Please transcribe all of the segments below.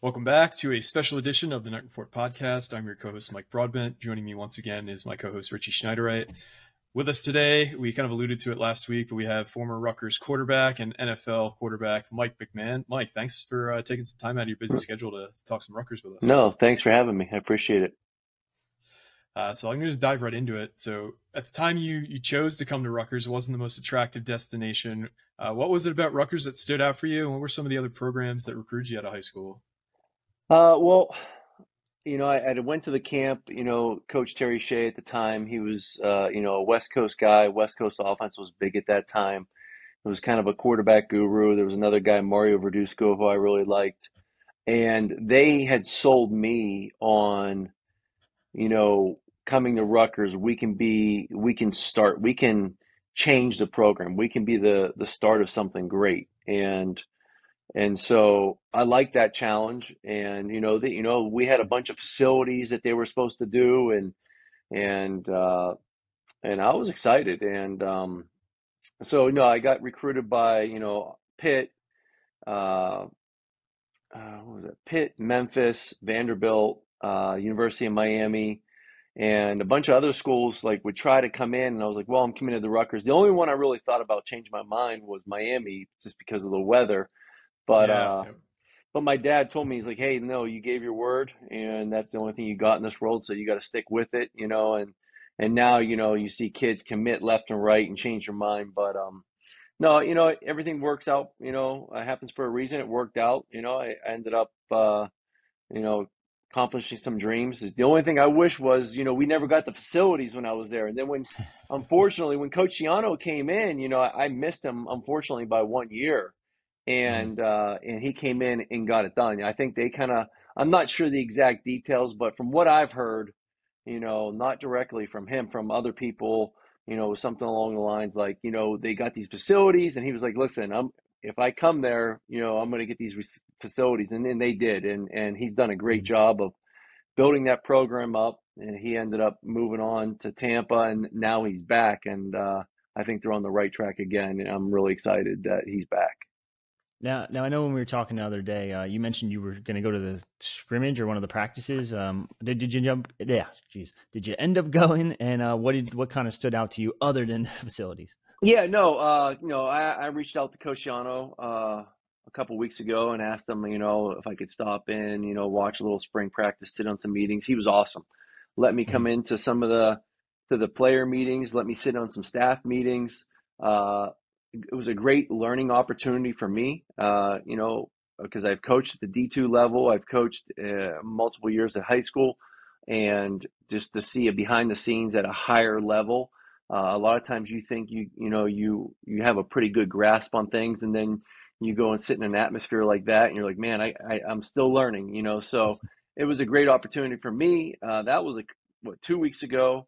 Welcome back to a special edition of the Knight Report podcast. I'm your co-host Mike Broadbent. Joining me once again is my co-host Richie Schneiderite. With us today, we kind of alluded to it last week, but we have former Rutgers quarterback and NFL quarterback Mike McMahon. Mike, thanks for uh, taking some time out of your busy schedule to, to, talk some Rutgers with us. No, thanks for having me. I appreciate it. Uh, so I'm going to dive right into it. So at the time you you chose to come to Rutgers, it wasn't the most attractive destination. Uh, what was it about Rutgers that stood out for you, and what were some of the other programs that recruited you out of high school? Uh, well, you know, I, I went to the camp. You know, Coach Terry Shea at the time, he was, uh, you know, a West Coast guy. West Coast offense was big at that time. It was kind of a quarterback guru. There was another guy, Mario Verduzco, who I really liked, and they had sold me on, you know, coming to Rutgers. We can be, we can start, we can change the program. We can be the the start of something great, and and so I like that challenge. And you know that you know we had a bunch of facilities that they were supposed to do, and and uh, and I was excited. And um, so no, I got recruited by you know Pitt. Uh, uh, what was it? Pitt, Memphis, Vanderbilt, uh, University of Miami, and a bunch of other schools like would try to come in and i was like well i'm coming to the Rutgers. the only one i really thought about changing my mind was miami just because of the weather but yeah. uh but my dad told me he's like, "Hey, no, you gave your word, and that's the only thing you got in this world, so you got to stick with it." You know, and and now you know you see kids commit left and right and change their mind, but um, no, you know everything works out. You know, it happens for a reason. It worked out. You know, I, ended up, uh, you know, accomplishing some dreams. The only thing I wish was, you know, we never got the facilities when I was there. And then when, unfortunately, when Coach Schiano came in, you know, I, I missed him unfortunately by one year. Mm-hmm. and uh, and he came in and got it done. I think they kind of I'm not sure the exact details, but from what I've heard, you know, not directly from him, from other people, you know, something along the lines like, you know, they got these facilities, and he was like, listen, I'm if I come there, you know, I'm going to get these facilities, and, and they did, and and he's done a great mm-hmm. job of building that program up, and he ended up moving on to Tampa, and now he's back, and uh, I think they're on the right track again, and I'm really excited that he's back. Now, now I know when we were talking the other day, uh, you mentioned you were going to go to the scrimmage or one of the practices. Um, did, did you jump? Yeah, geez, did you end up going? And uh, what did what kind of stood out to you other than facilities? Yeah, no, uh, you know, I, I reached out to Coach Schiano uh, a couple weeks ago and asked him, you know, if I could stop in, you know, watch a little spring practice, sit on some meetings. He was awesome. Let me come mm-hmm. into some of the to the player meetings. Let me sit on some staff meetings. Uh, it was a great learning opportunity for me. Uh, you know, because I've coached at the D two level, I've coached uh, multiple years at high school, and just to see a behind the scenes at a higher level. Uh, a lot of times you think you you know you you have a pretty good grasp on things, and then you go and sit in an atmosphere like that, and you're like, man, I, I am still learning. You know, so it was a great opportunity for me. Uh, that was like what two weeks ago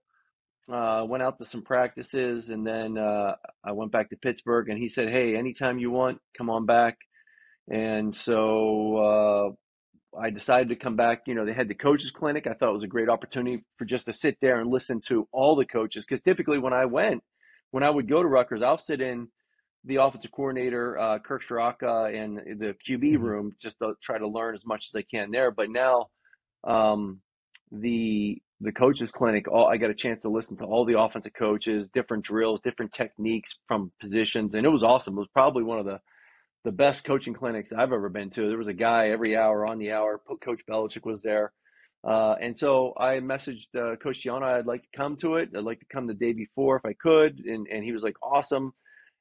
uh, went out to some practices, and then uh, I went back to Pittsburgh. And he said, "Hey, anytime you want, come on back." And so uh, I decided to come back. You know, they had the coaches clinic. I thought it was a great opportunity for just to sit there and listen to all the coaches. Because typically, when I went, when I would go to Rutgers, I'll sit in the offensive coordinator, uh, Kirk Ciarrocca, and the QB mm-hmm. room just to try to learn as much as I can there. But now, um, the the coaches clinic all i got a chance to listen to all the offensive coaches different drills different techniques from positions and it was awesome. It was probably one of the the best coaching clinics i've ever been to. There was a guy every hour on the hour coach Belichick was there. Uh, and so i messaged uh, coach Schiano i'd like to come to it. I'd like to come the day before if i could. And, and he was like awesome.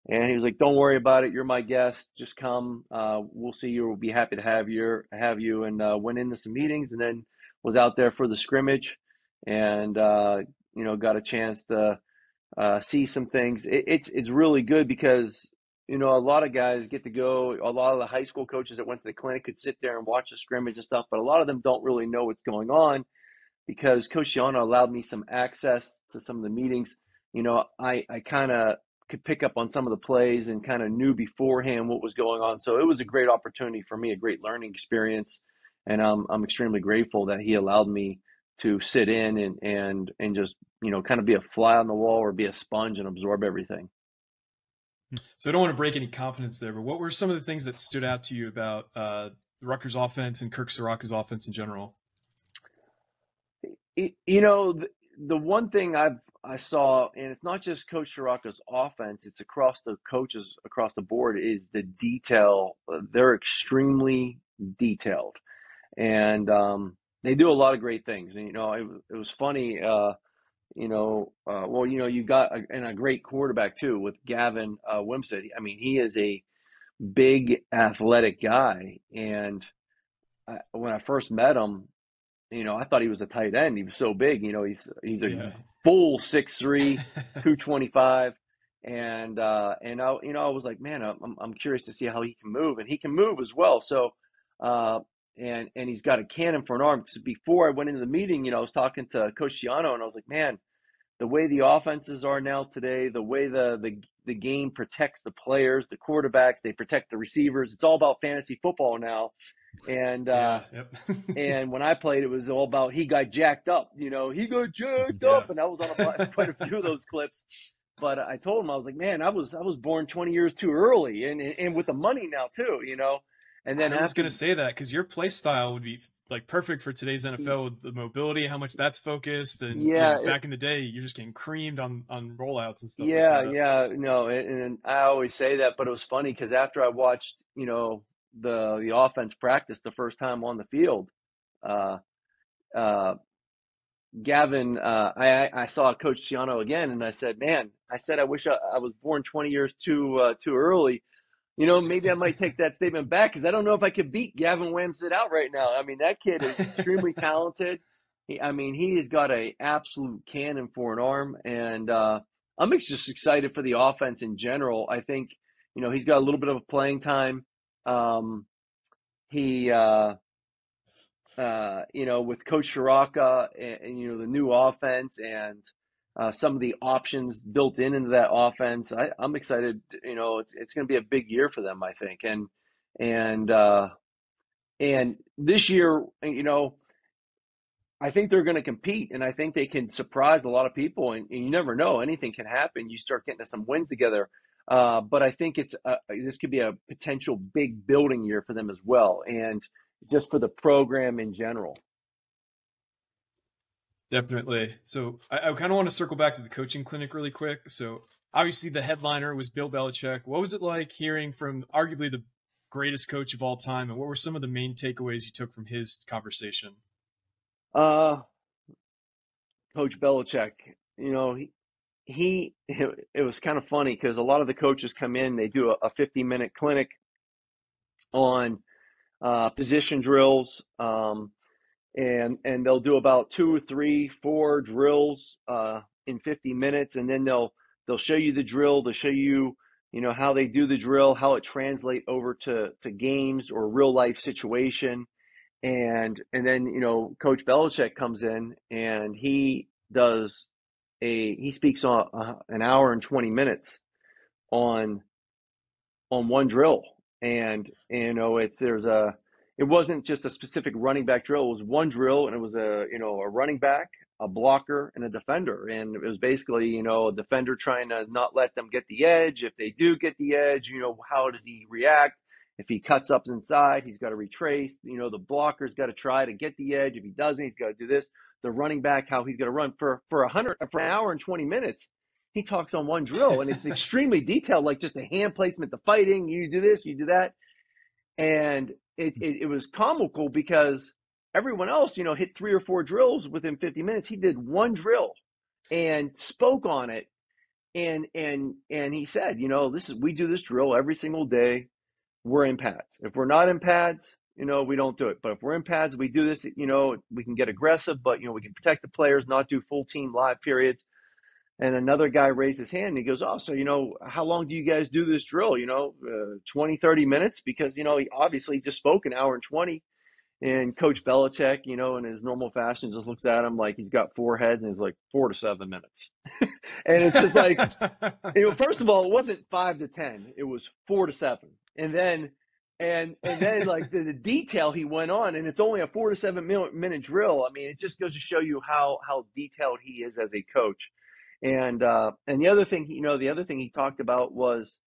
And he was like don't worry about it. You're my guest. Just come. Uh, we'll see you. We'll be happy to have you have you. And uh, went into some meetings and then was out there for the scrimmage and uh, you know got a chance to uh, see some things. It, it's it's really good because you know a lot of guys get to go. A lot of the high school coaches that went to the clinic could sit there and watch the scrimmage and stuff, but a lot of them don't really know what's going on because Coach allowed me some access to some of the meetings. You know, I I kind of could pick up on some of the plays and kind of knew beforehand what was going on. So it was a great opportunity for me, a great learning experience, and I'm I'm extremely grateful that he allowed me to sit in and and and just you know kind of be a fly on the wall or be a sponge and absorb everything. So I don't want to break any confidence there, but what were some of the things that stood out to you about uh, Rutgers offense and Kirk Ciarrocca's offense in general? You know, the, the one thing I've I saw, and it's not just Coach Ciarrocca's offense; it's across the coaches across the board. Is the detail? They're extremely detailed, and um, they do a lot of great things. And you know, it, it was funny. Uh, you know, uh, well, you know, you got a, and a great quarterback too with Gavin uh, Wimsatt. I mean, he is a big athletic guy, and I, when I first met him, you know, I thought he was a tight end. He was so big. You know, he's he's a yeah. full 6'3", 225. And uh, and I you know I was like, man, I'm I'm curious to see how he can move, and he can move as well. So uh, and and he's got a cannon for an arm. Because before I went into the meeting, you know, I was talking to Coach and I was like, man, the way the offenses are now today, the way the the the game protects the players, the quarterbacks, they protect the receivers. It's all about fantasy football now. And uh, yeah, yep. and when I played, it was all about he got jacked up. You know, he got jacked yeah. up, and I was on a, quite a few of those clips. But I told him I was like, man, I was I was born 20 years too early, and and with the money now too, you know. And then I was going to say that because your play style would be like perfect for today's NFL with the mobility, how much that's focused, and yeah, you know, back it, in the day, you're just getting creamed on on rollouts and stuff. Yeah, like yeah, no, and, and I always say that, but it was funny because after I watched, you know, the the offense practice the first time on the field. Uh, uh, Gavin, uh, I I saw Coach Schiano again, and I said, "Man, I said I wish I, I was born 20 years too uh, too early." You know, maybe I might take that statement back because I don't know if I could beat Gavin Wimsatt out right now. I mean, that kid is extremely talented. He, I mean, he has got a absolute cannon for an arm, and uh, I'm just excited for the offense in general. I think you know he's got a little bit of a playing time. Um, he, uh, uh, you know, with Coach Ciarrocca and, and, you know the new offense and uh, some of the options built in into that offense, I, am excited. You know, it's it's going to be a big year for them, I think, and and uh, and this year, you know, I think they're going to compete, and I think they can surprise a lot of people. And, and you never know; anything can happen. You start getting some wins together. Uh, but I think it's a, this could be a potential big building year for them as well, and just for the program in general. Definitely. So I, I kind of want to circle back to the coaching clinic really quick. So obviously the headliner was Bill Belichick. What was it like hearing from arguably the greatest coach of all time, and what were some of the main takeaways you took from his conversation? Uh, Coach Belichick. You know, he, he it, was kind of funny because a lot of the coaches come in, they do a, a 50 minute clinic on uh, position drills, um, and and they'll do about two, three, four drills uh, in 50 minutes, and then they'll they'll show you the drill, they'll show you you know how they do the drill, how it translate over to to games or real life situation, and and then you know Coach Belichick comes in and he does a he speaks on uh, an hour and 20 minutes on on one drill. And you know it's there's a it wasn't just a specific running back drill it was one drill and it was a you know a running back a blocker and a defender and it was basically you know a defender trying to not let them get the edge if they do get the edge you know how does he react if he cuts up inside, he's got to retrace. You know, the blocker's got to try to get the edge. If he doesn't, he's got to do this. The running back, how he's going to run for for a hundred for an hour and twenty minutes. He talks on one drill, and it's extremely detailed, like just the hand placement, the fighting. You do this, you do that, and it, it, it was comical because everyone else, you know, hit three or four drills within fifty minutes. He did one drill and spoke on it and and and he said you know this is we do this drill every single day we're in pads. If we're not in pads, you know, we don't do it. But if we're in pads, we do this, you know, we can get aggressive, but, you know, we can protect the players, not do full team live periods. And another guy raised his hand and he goes, Oh, so, you know, how long do you guys do this drill? You know, uh, 20, 30 minutes? Because, you know, he obviously just spoke an hour and 20. And Coach Belichick, you know, in his normal fashion, just looks at him like he's got four heads and he's like, four to seven minutes. and it's just like, you know, first of all, it wasn't five to 10, it was four to seven and then and and then like the, the, detail he went on and it's only a four to seven minute, minute drill i mean it just goes to show you how how detailed he is as a coach and uh and the other thing you know the other thing he talked about was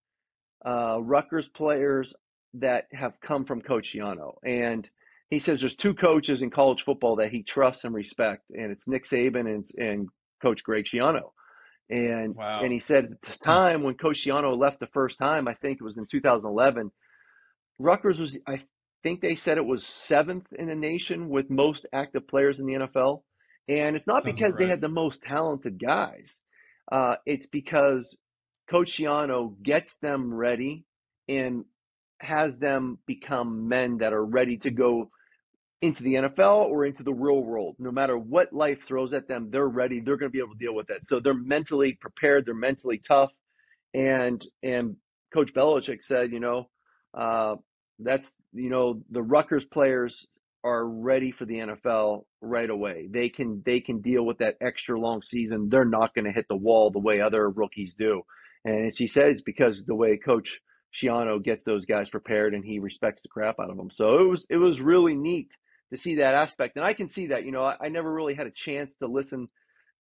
uh Rutgers players that have come from Coach. And he says there's two coaches in college football that he trusts and respects, and it's Nick Saban and, and Coach Greg Schiano. And wow. and he said at the time when Coach Schiano left the first time, I think it was in 2011, Rutgers was I think they said it was seventh in the nation with most active players in the NFL. And it's not Sounds because right. they had the most talented guys. Uh, it's because Coach Schiano gets them ready and has them become men that are ready to go into the NFL or into the real world. No matter what life throws at them, they're ready. They're going to be able to deal with it. So they're mentally prepared. They're mentally tough. And and Coach Belichick said, you know, uh, that's you know the Rutgers players are ready for the NFL right away. They can they can deal with that extra long season. They're not going to hit the wall the way other rookies do. And as he said, it's because the way Coach Schiano gets those guys prepared and he respects the crap out of them. So it was it was really neat to see that aspect. And I can see that. You know, I, I never really had a chance to listen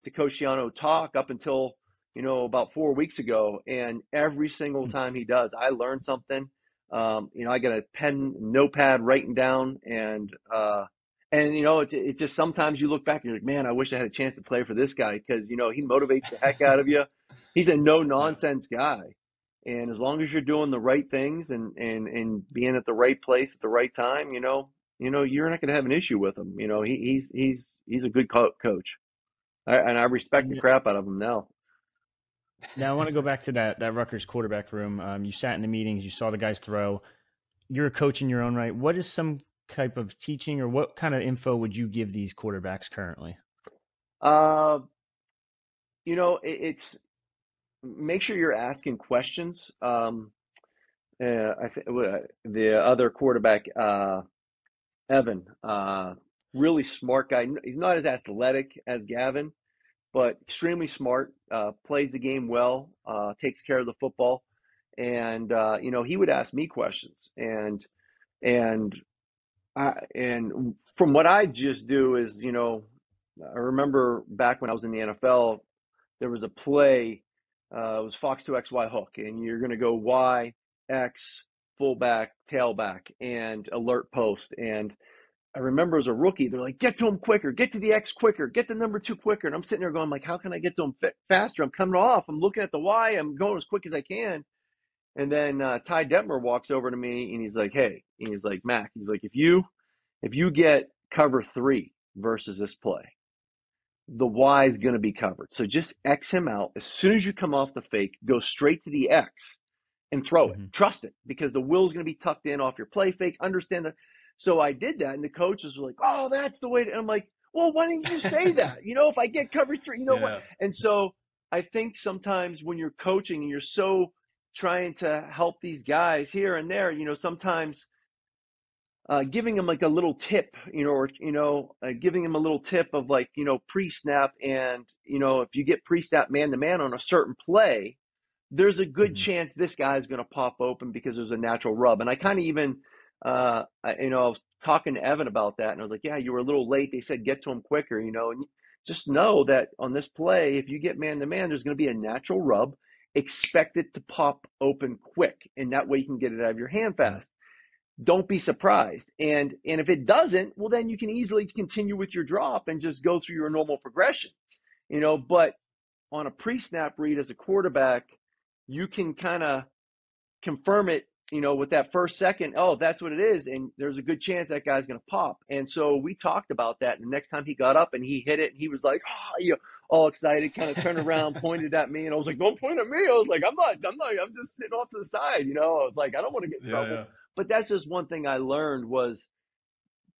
to Coach Schiano talk up until you know about four weeks ago. And every single hmm. time he does, I learn something. Um, you know, I got a pen, notepad, writing down, and uh, and you know, it's it just sometimes you look back and you're like, man, I wish I had a chance to play for this guy because you know he motivates the heck out of you. He's a no nonsense guy, and as long as you're doing the right things and and and being at the right place at the right time, you know, you know, you're not going to have an issue with him. You know, he, he's he's he's a good co- coach, I, and I respect the crap out of him now. Now I want to go back to that that Rutgers quarterback room. Um, you sat in the meetings, you saw the guys throw. You're a coach in your own right. What is some type of teaching, or what kind of info would you give these quarterbacks currently? Uh, you know, it, it's make sure you're asking questions. Um, uh, I think the other quarterback, uh, Evan, uh, really smart guy. He's not as athletic as Gavin, but extremely smart, uh, plays the game well, uh, takes care of the football, and uh, you know he would ask me questions, and and I, and from what I just do is you know I remember back when I was in the NFL, there was a play, uh, it was Fox to X Y hook, and you're going to go Y X fullback tailback and alert post. And I remember as a rookie, they're like, get to him quicker, get to the X quicker, get the number two quicker. And I'm sitting there going, like, how can I get to him faster? I'm coming off. I'm looking at the Y. I'm going as quick as I can. And then uh, Ty Detmer walks over to me and he's like, hey, and he's like, Mac, he's like, if you if you get cover three versus this play, the Y is going to be covered. So just X him out. As soon as you come off the fake, go straight to the X and throw it. Mm-hmm. Trust it because the will is going to be tucked in off your play fake. Understand that so I did that, and the coaches were like, "Oh, that's the way." To, I'm like, "Well, why didn't you say that? You know, if I get cover three, you know yeah. what?" And so I think sometimes when you're coaching and you're so trying to help these guys here and there, you know, sometimes uh, giving them like a little tip, you know, or you know, uh, giving them a little tip of like, you know, pre-snap, and you know, if you get pre-snap man-to-man on a certain play, there's a good mm-hmm. chance this guy's going to pop open because there's a natural rub. And I kind of even uh, I, you know, I was talking to Evan about that, and I was like, "Yeah, you were a little late." They said, "Get to him quicker," you know, and just know that on this play, if you get man to man, there's going to be a natural rub. Expect it to pop open quick, and that way you can get it out of your hand fast. Don't be surprised, and and if it doesn't, well, then you can easily continue with your drop and just go through your normal progression, you know. But on a pre-snap read as a quarterback, you can kind of confirm it you know, with that first second, oh, that's what it is. And there's a good chance that guy's going to pop. And so we talked about that. And the next time he got up and he hit it, he was like, oh, you know, all excited, kind of turned around, pointed at me. And I was like, don't point at me. I was like, I'm not, I'm not, I'm just sitting off to the side. You know, I was like, I don't want to get in trouble. Yeah, yeah. But that's just one thing I learned was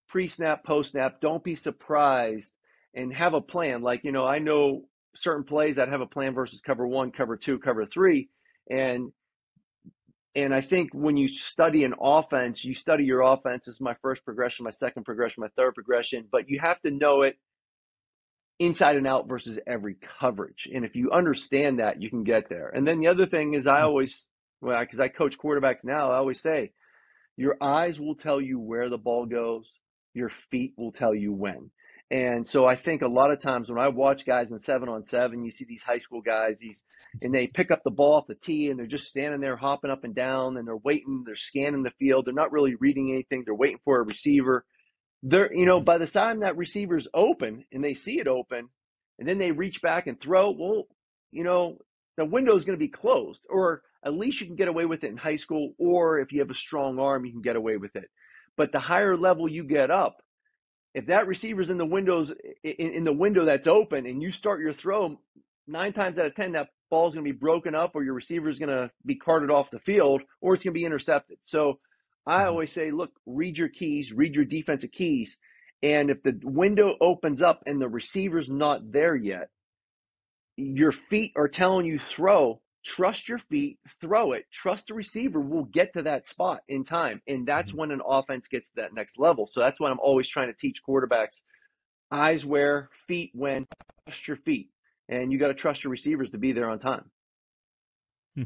pre snap, post snap, don't be surprised and have a plan. Like, you know, I know certain plays that have a plan versus cover one, cover two, cover three. And and I think when you study an offense, you study your offense as my first progression, my second progression, my third progression, but you have to know it inside and out versus every coverage. And if you understand that, you can get there. And then the other thing is, I hmm. always, well, because I coach quarterbacks now, I always say, your eyes will tell you where the ball goes, your feet will tell you when. And so I think a lot of times when I watch guys in seven on seven, you see these high school guys, these, and they pick up the ball off the tee and they're just standing there hopping up and down and they're waiting, they're scanning the field, they're not really reading anything, they're waiting for a receiver. They're, you know, by the time that receiver's open and they see it open, and then they reach back and throw, well, you know, the window is going to be closed, or at least you can get away with it in high school, or if you have a strong arm, you can get away with it. But the higher level you get up, if that receiver's in the windows in, in the window that's open and you start your throw, nine times out of ten that ball's going to be broken up, or your receiver is going to be carted off the field, or it's going to be intercepted. So I mm-hmm. always say, look, read your keys, read your defensive keys, and if the window opens up and the receiver's not there yet, your feet are telling you throw, trust your feet, throw it, trust the receiver will get to that spot in time. And that's mm-hmm. when an offense gets to that next level. So that's what I'm always trying to teach quarterbacks eyes where, feet when, trust your feet. And you got to trust your receivers to be there on time. Hmm.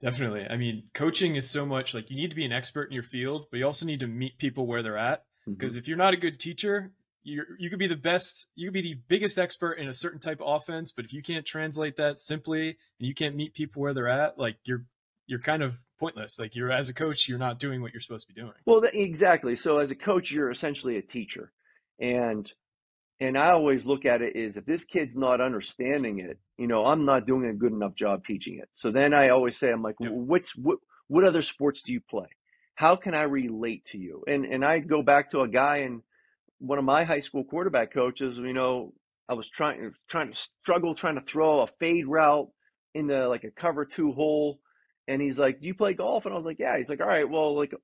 Definitely. I mean, coaching is so much like you need to be an expert in your field, but you also need to meet people where they're at. Because mm-hmm. if you're not a good teacher, you you could be the best, you could be the biggest expert in a certain type of offense, but if you can't translate that simply and you can't meet people where they're at, like you're you're kind of pointless. Like you're as a coach, you're not doing what you're supposed to be doing. Well, exactly. So as a coach, you're essentially a teacher, and and I always look at it is if this kid's not understanding it, you know, I'm not doing a good enough job teaching it. So then I always say, I'm like, yep. what's what what other sports do you play? How can I relate to you? And and I go back to a guy and one of my high school quarterback coaches, you know, I was trying trying to struggle trying to throw a fade route into like a cover two hole, and he's like, "Do you play golf?" And I was like, "Yeah." He's like, "All right, well, like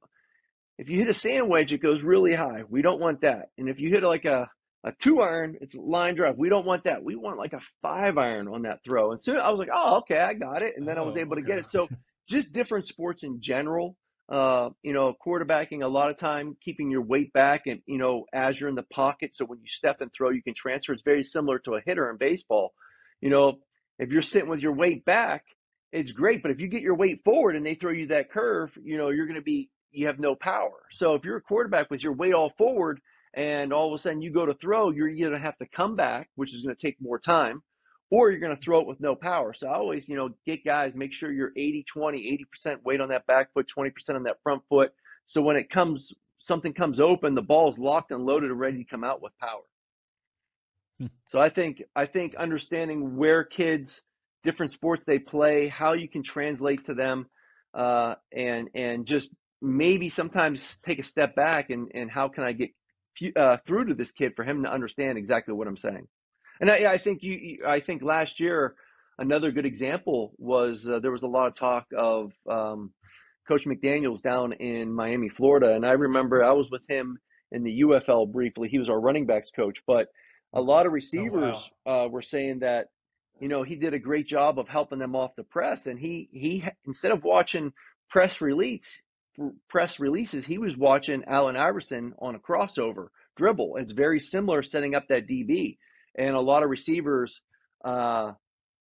if you hit a sand wedge, it goes really high. We don't want that. And if you hit like a a two iron, it's line drive. We don't want that. We want like a five iron on that throw. And so I was like, "Oh, okay, I got it." And then I was oh, able to get it. So just different sports in general uh, you know, quarterbacking a lot of time, keeping your weight back and, you know, as you're in the pocket. So when you step and throw, you can transfer. It's very similar to a hitter in baseball. You know, if you're sitting with your weight back, it's great. But if you get your weight forward and they throw you that curve, you know, you're going to be, you have no power. So if you're a quarterback with your weight all forward and all of a sudden you go to throw, you're going to have to come back, which is going to take more time or you're going to throw it with no power. So I always, you know, get guys, make sure you're 80, 20, 80% weight on that back foot, 20% on that front foot. So when it comes, something comes open, the ball's locked and loaded and ready to come out with power. Hmm. So I think, I think understanding where kids, different sports they play, how you can translate to them, uh, and, and just maybe sometimes take a step back and, and how can I get uh, through to this kid for him to understand exactly what I'm saying. And I, I think you, I think last year another good example was uh, there was a lot of talk of um, Coach McDaniel's down in Miami, Florida, and I remember I was with him in the UFL briefly. He was our running backs coach, but a lot of receivers oh, wow. uh, were saying that you know he did a great job of helping them off the press, and he he instead of watching press release press releases, he was watching Allen Iverson on a crossover dribble. It's very similar setting up that DB and a lot of receivers uh,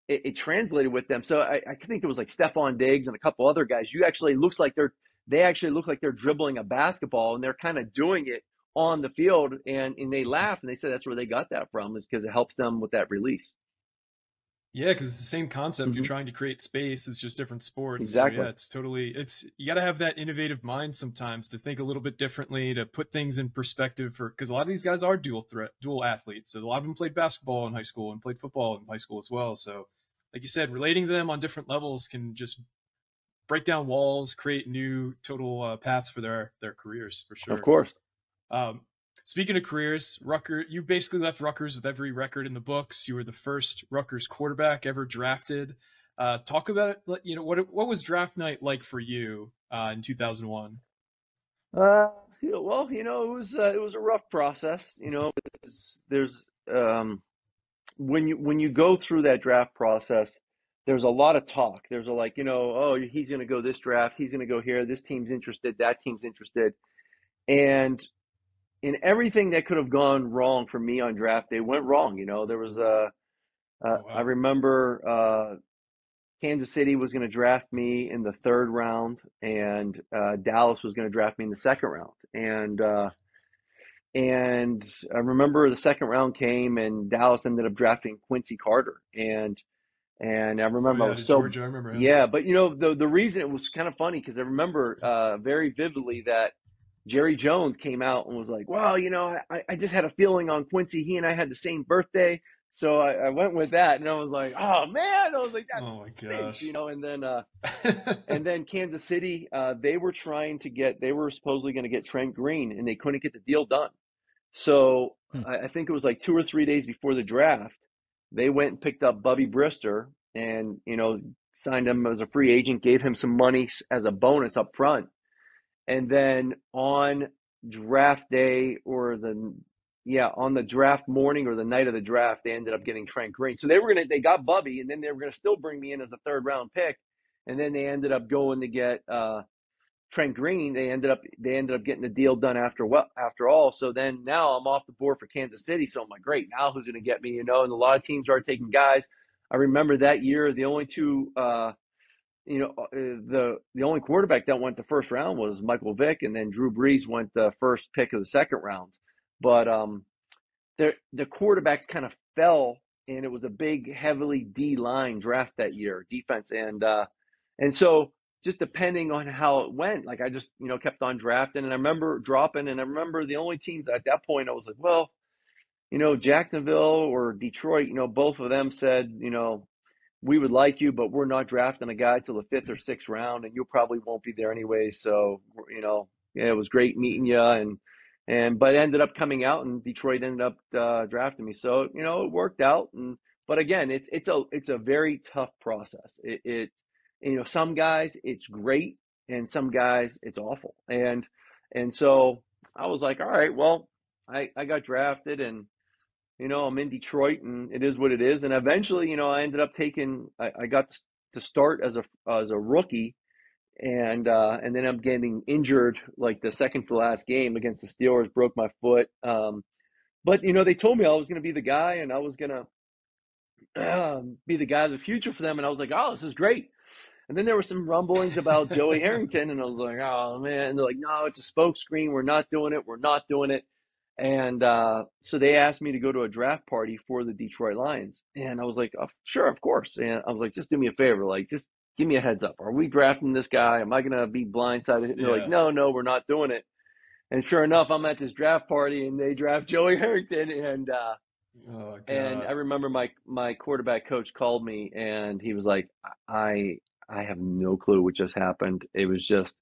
it, it, translated with them. So I, I, think it was like Stefon Diggs and a couple other guys. You actually looks like they're they actually look like they're dribbling a basketball and they're kind of doing it on the field and and they laugh and they say that's where they got that from is because it helps them with that release. Yeah, because it's the same concept. Mm-hmm. You're trying to create space. It's just different sports. Exactly. So yeah, it's totally. It's you got to have that innovative mind sometimes to think a little bit differently, to put things in perspective. For because a lot of these guys are dual threat, dual athletes. So a lot of them played basketball in high school and played football in high school as well. So, like you said, relating to them on different levels can just break down walls, create new total uh, paths for their their careers for sure. Of course. Um, Speaking of careers, Rucker, you basically left Rutgers with every record in the books. You were the first Rutgers quarterback ever drafted. Uh, talk about it. You know what? What was draft night like for you uh, in 2001? Uh, well, you know, it was uh, it was a rough process. You know, there's um, when you when you go through that draft process, there's a lot of talk. There's a like, you know, oh, he's going to go this draft, he's going to go here, this team's interested, that team's interested, and in everything that could have gone wrong for me on draft day went wrong. You know, there was a, uh, oh, wow. I remember uh, Kansas City was going to draft me in the third round, and uh, Dallas was going to draft me in the second round. And uh, and I remember the second round came and Dallas ended up drafting Quincy Carter and and I remember oh, yeah, I was so Georgia, I remember yeah, but you know the the reason it was kind of funny because I remember uh, very vividly that Jerry Jones came out and was like, "Well, you know, I, I just had a feeling on Quincy. He and I had the same birthday, so I, I went with that." And I was like, "Oh man!" I was like, "That's oh my stinks," gosh, you know. And then uh, and then Kansas City, uh, they were trying to get, they were supposedly going to get Trent Green, and they couldn't get the deal done. So Hmm. I, I think it was like two or three days before the draft, they went and picked up Bubby Brister, and you know, signed him as a free agent, gave him some money as a bonus up front, and then on draft day or the yeah on the draft morning or the night of the draft, they ended up getting Trent Green. So they were gonna, they got Bubby, and then they were gonna still bring me in as a third round pick, and then they ended up going to get. uh Trent Green, they ended up they ended up getting the deal done after what after all. So then now I'm off the board for Kansas City. So I'm like, great, now who's going to get me? You know, and a lot of teams are taking guys. I remember that year, the only two, uh, you know, uh, the the only quarterback that went the first round was Michael Vick, and then Drew Brees went the first pick of the second round. But um, the the quarterbacks kind of fell, and it was a big, heavily D line draft that year, defense, and uh, and so just depending on how it went, like I just you know kept on drafting, and I remember dropping, and I remember the only teams at that point I was like, well, you know, Jacksonville or Detroit, you know, both of them said, you know, we would like you, but we're not drafting a guy till the fifth or sixth round, and you probably won't be there anyway. So you know, yeah, it was great meeting you, and and but ended up coming out, and Detroit ended up uh, drafting me. So you know, it worked out, and but again, it's it's a it's a very tough process. It, it you know, some guys it's great, and some guys it's awful, and and so I was like, all right, well, I I got drafted, and you know, I'm in Detroit and it is what it is. And eventually, you know, I ended up taking, I, I got to start as a, as a rookie and, uh, and then I'm getting injured like the second to last game against the Steelers, broke my foot. Um, but you know, they told me I was going to be the guy and I was going to um, be the guy of the future for them. And I was like, oh, this is great. And then there were some rumblings about Joey Harrington, and I was like, "Oh man!" And they're like, "No, it's a spoke screen. We're not doing it. We're not doing it." And uh, so they asked me to go to a draft party for the Detroit Lions. And I was like, oh, sure, of course. And I was like, just do me a favor. Like, just give me a heads up. Are we drafting this guy? Am I going to be blindsided? And they're Yeah. like, no, no, we're not doing it. And sure enough, I'm at this draft party and they draft Joey Harrington. And, uh, Oh and I remember my, my quarterback coach called me and he was like, I, I have no clue what just happened. It was just,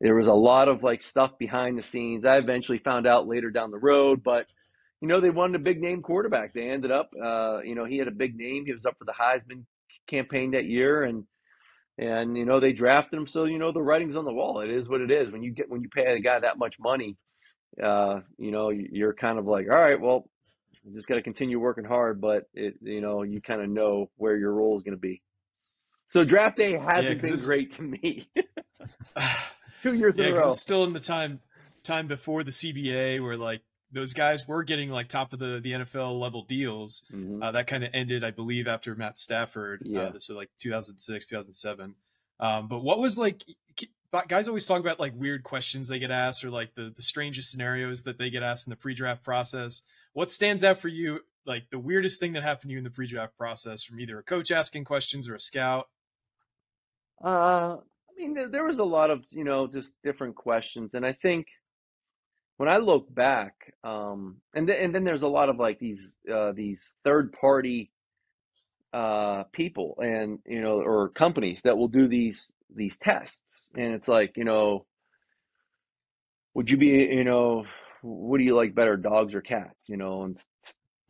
there was a lot of like stuff behind the scenes. I eventually found out later down the road, but you know, they wanted a big name quarterback. They ended up, uh, you know, he had a big name. He was up for the Heisman campaign that year, and and you know they drafted him. So you know the writing's on the wall. It is what it is. When you get when you pay a guy that much money, uh, you know, you're kind of like, all right, well, you just got to continue working hard. But it, you know, you kind of know where your role is going to be. So draft day hasn't 'cause been this- great to me. Two years yeah, in a row. it's still in the time time before the CBA, where like those guys were getting like top of the the NFL level deals. Mhm. Uh, that kind of ended, I believe, after Matt Stafford. Yeah. Uh, so like 2006, 2007. Um, but what was like? Guys always talk about like weird questions they get asked, or like the the strangest scenarios that they get asked in the pre-draft process. What stands out for you? Like the weirdest thing that happened to you in the pre-draft process, from either a coach asking questions or a scout. Uh, I mean, there, there was a lot of, you know, just different questions. And I think when I look back, um, and, th- and then there's a lot of like these, uh, these third party, uh, people and, you know, or companies that will do these, these tests. And it's like, you know, would you be, you know, what do you like better, dogs or cats, you know, and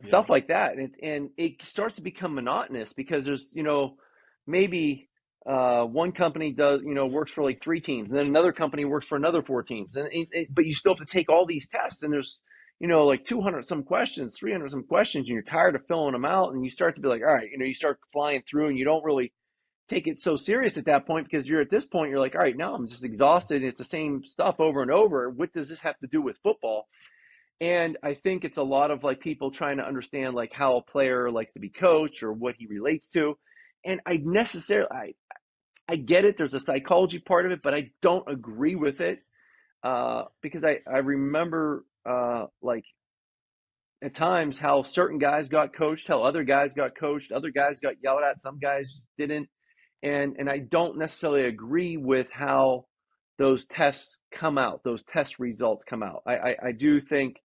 stuff like that. And, it- and it starts to become monotonous because there's, you know, maybe, uh, one company does, you know, works for like three teams, and then another company works for another four teams, and it, it- but you still have to take all these tests, and there's, you know, like 200 some questions, 300 some questions, and you're tired of filling them out, and you start to be like, all right, you know, you start flying through, and you don't really take it so serious at that point because you're at this point, you're like, all right, now I'm just exhausted, and it's the same stuff over and over. What does this have to do with football? And I think it's a lot of like people trying to understand like how a player likes to be coached or what he relates to. And I necessarily, I, I get it. There's a psychology part of it, but I don't agree with it uh, because I, I remember uh, like at times how certain guys got coached, how other guys got coached, other guys got yelled at, some guys didn't, and and I don't necessarily agree with how those tests come out, those test results come out. I I, I do think,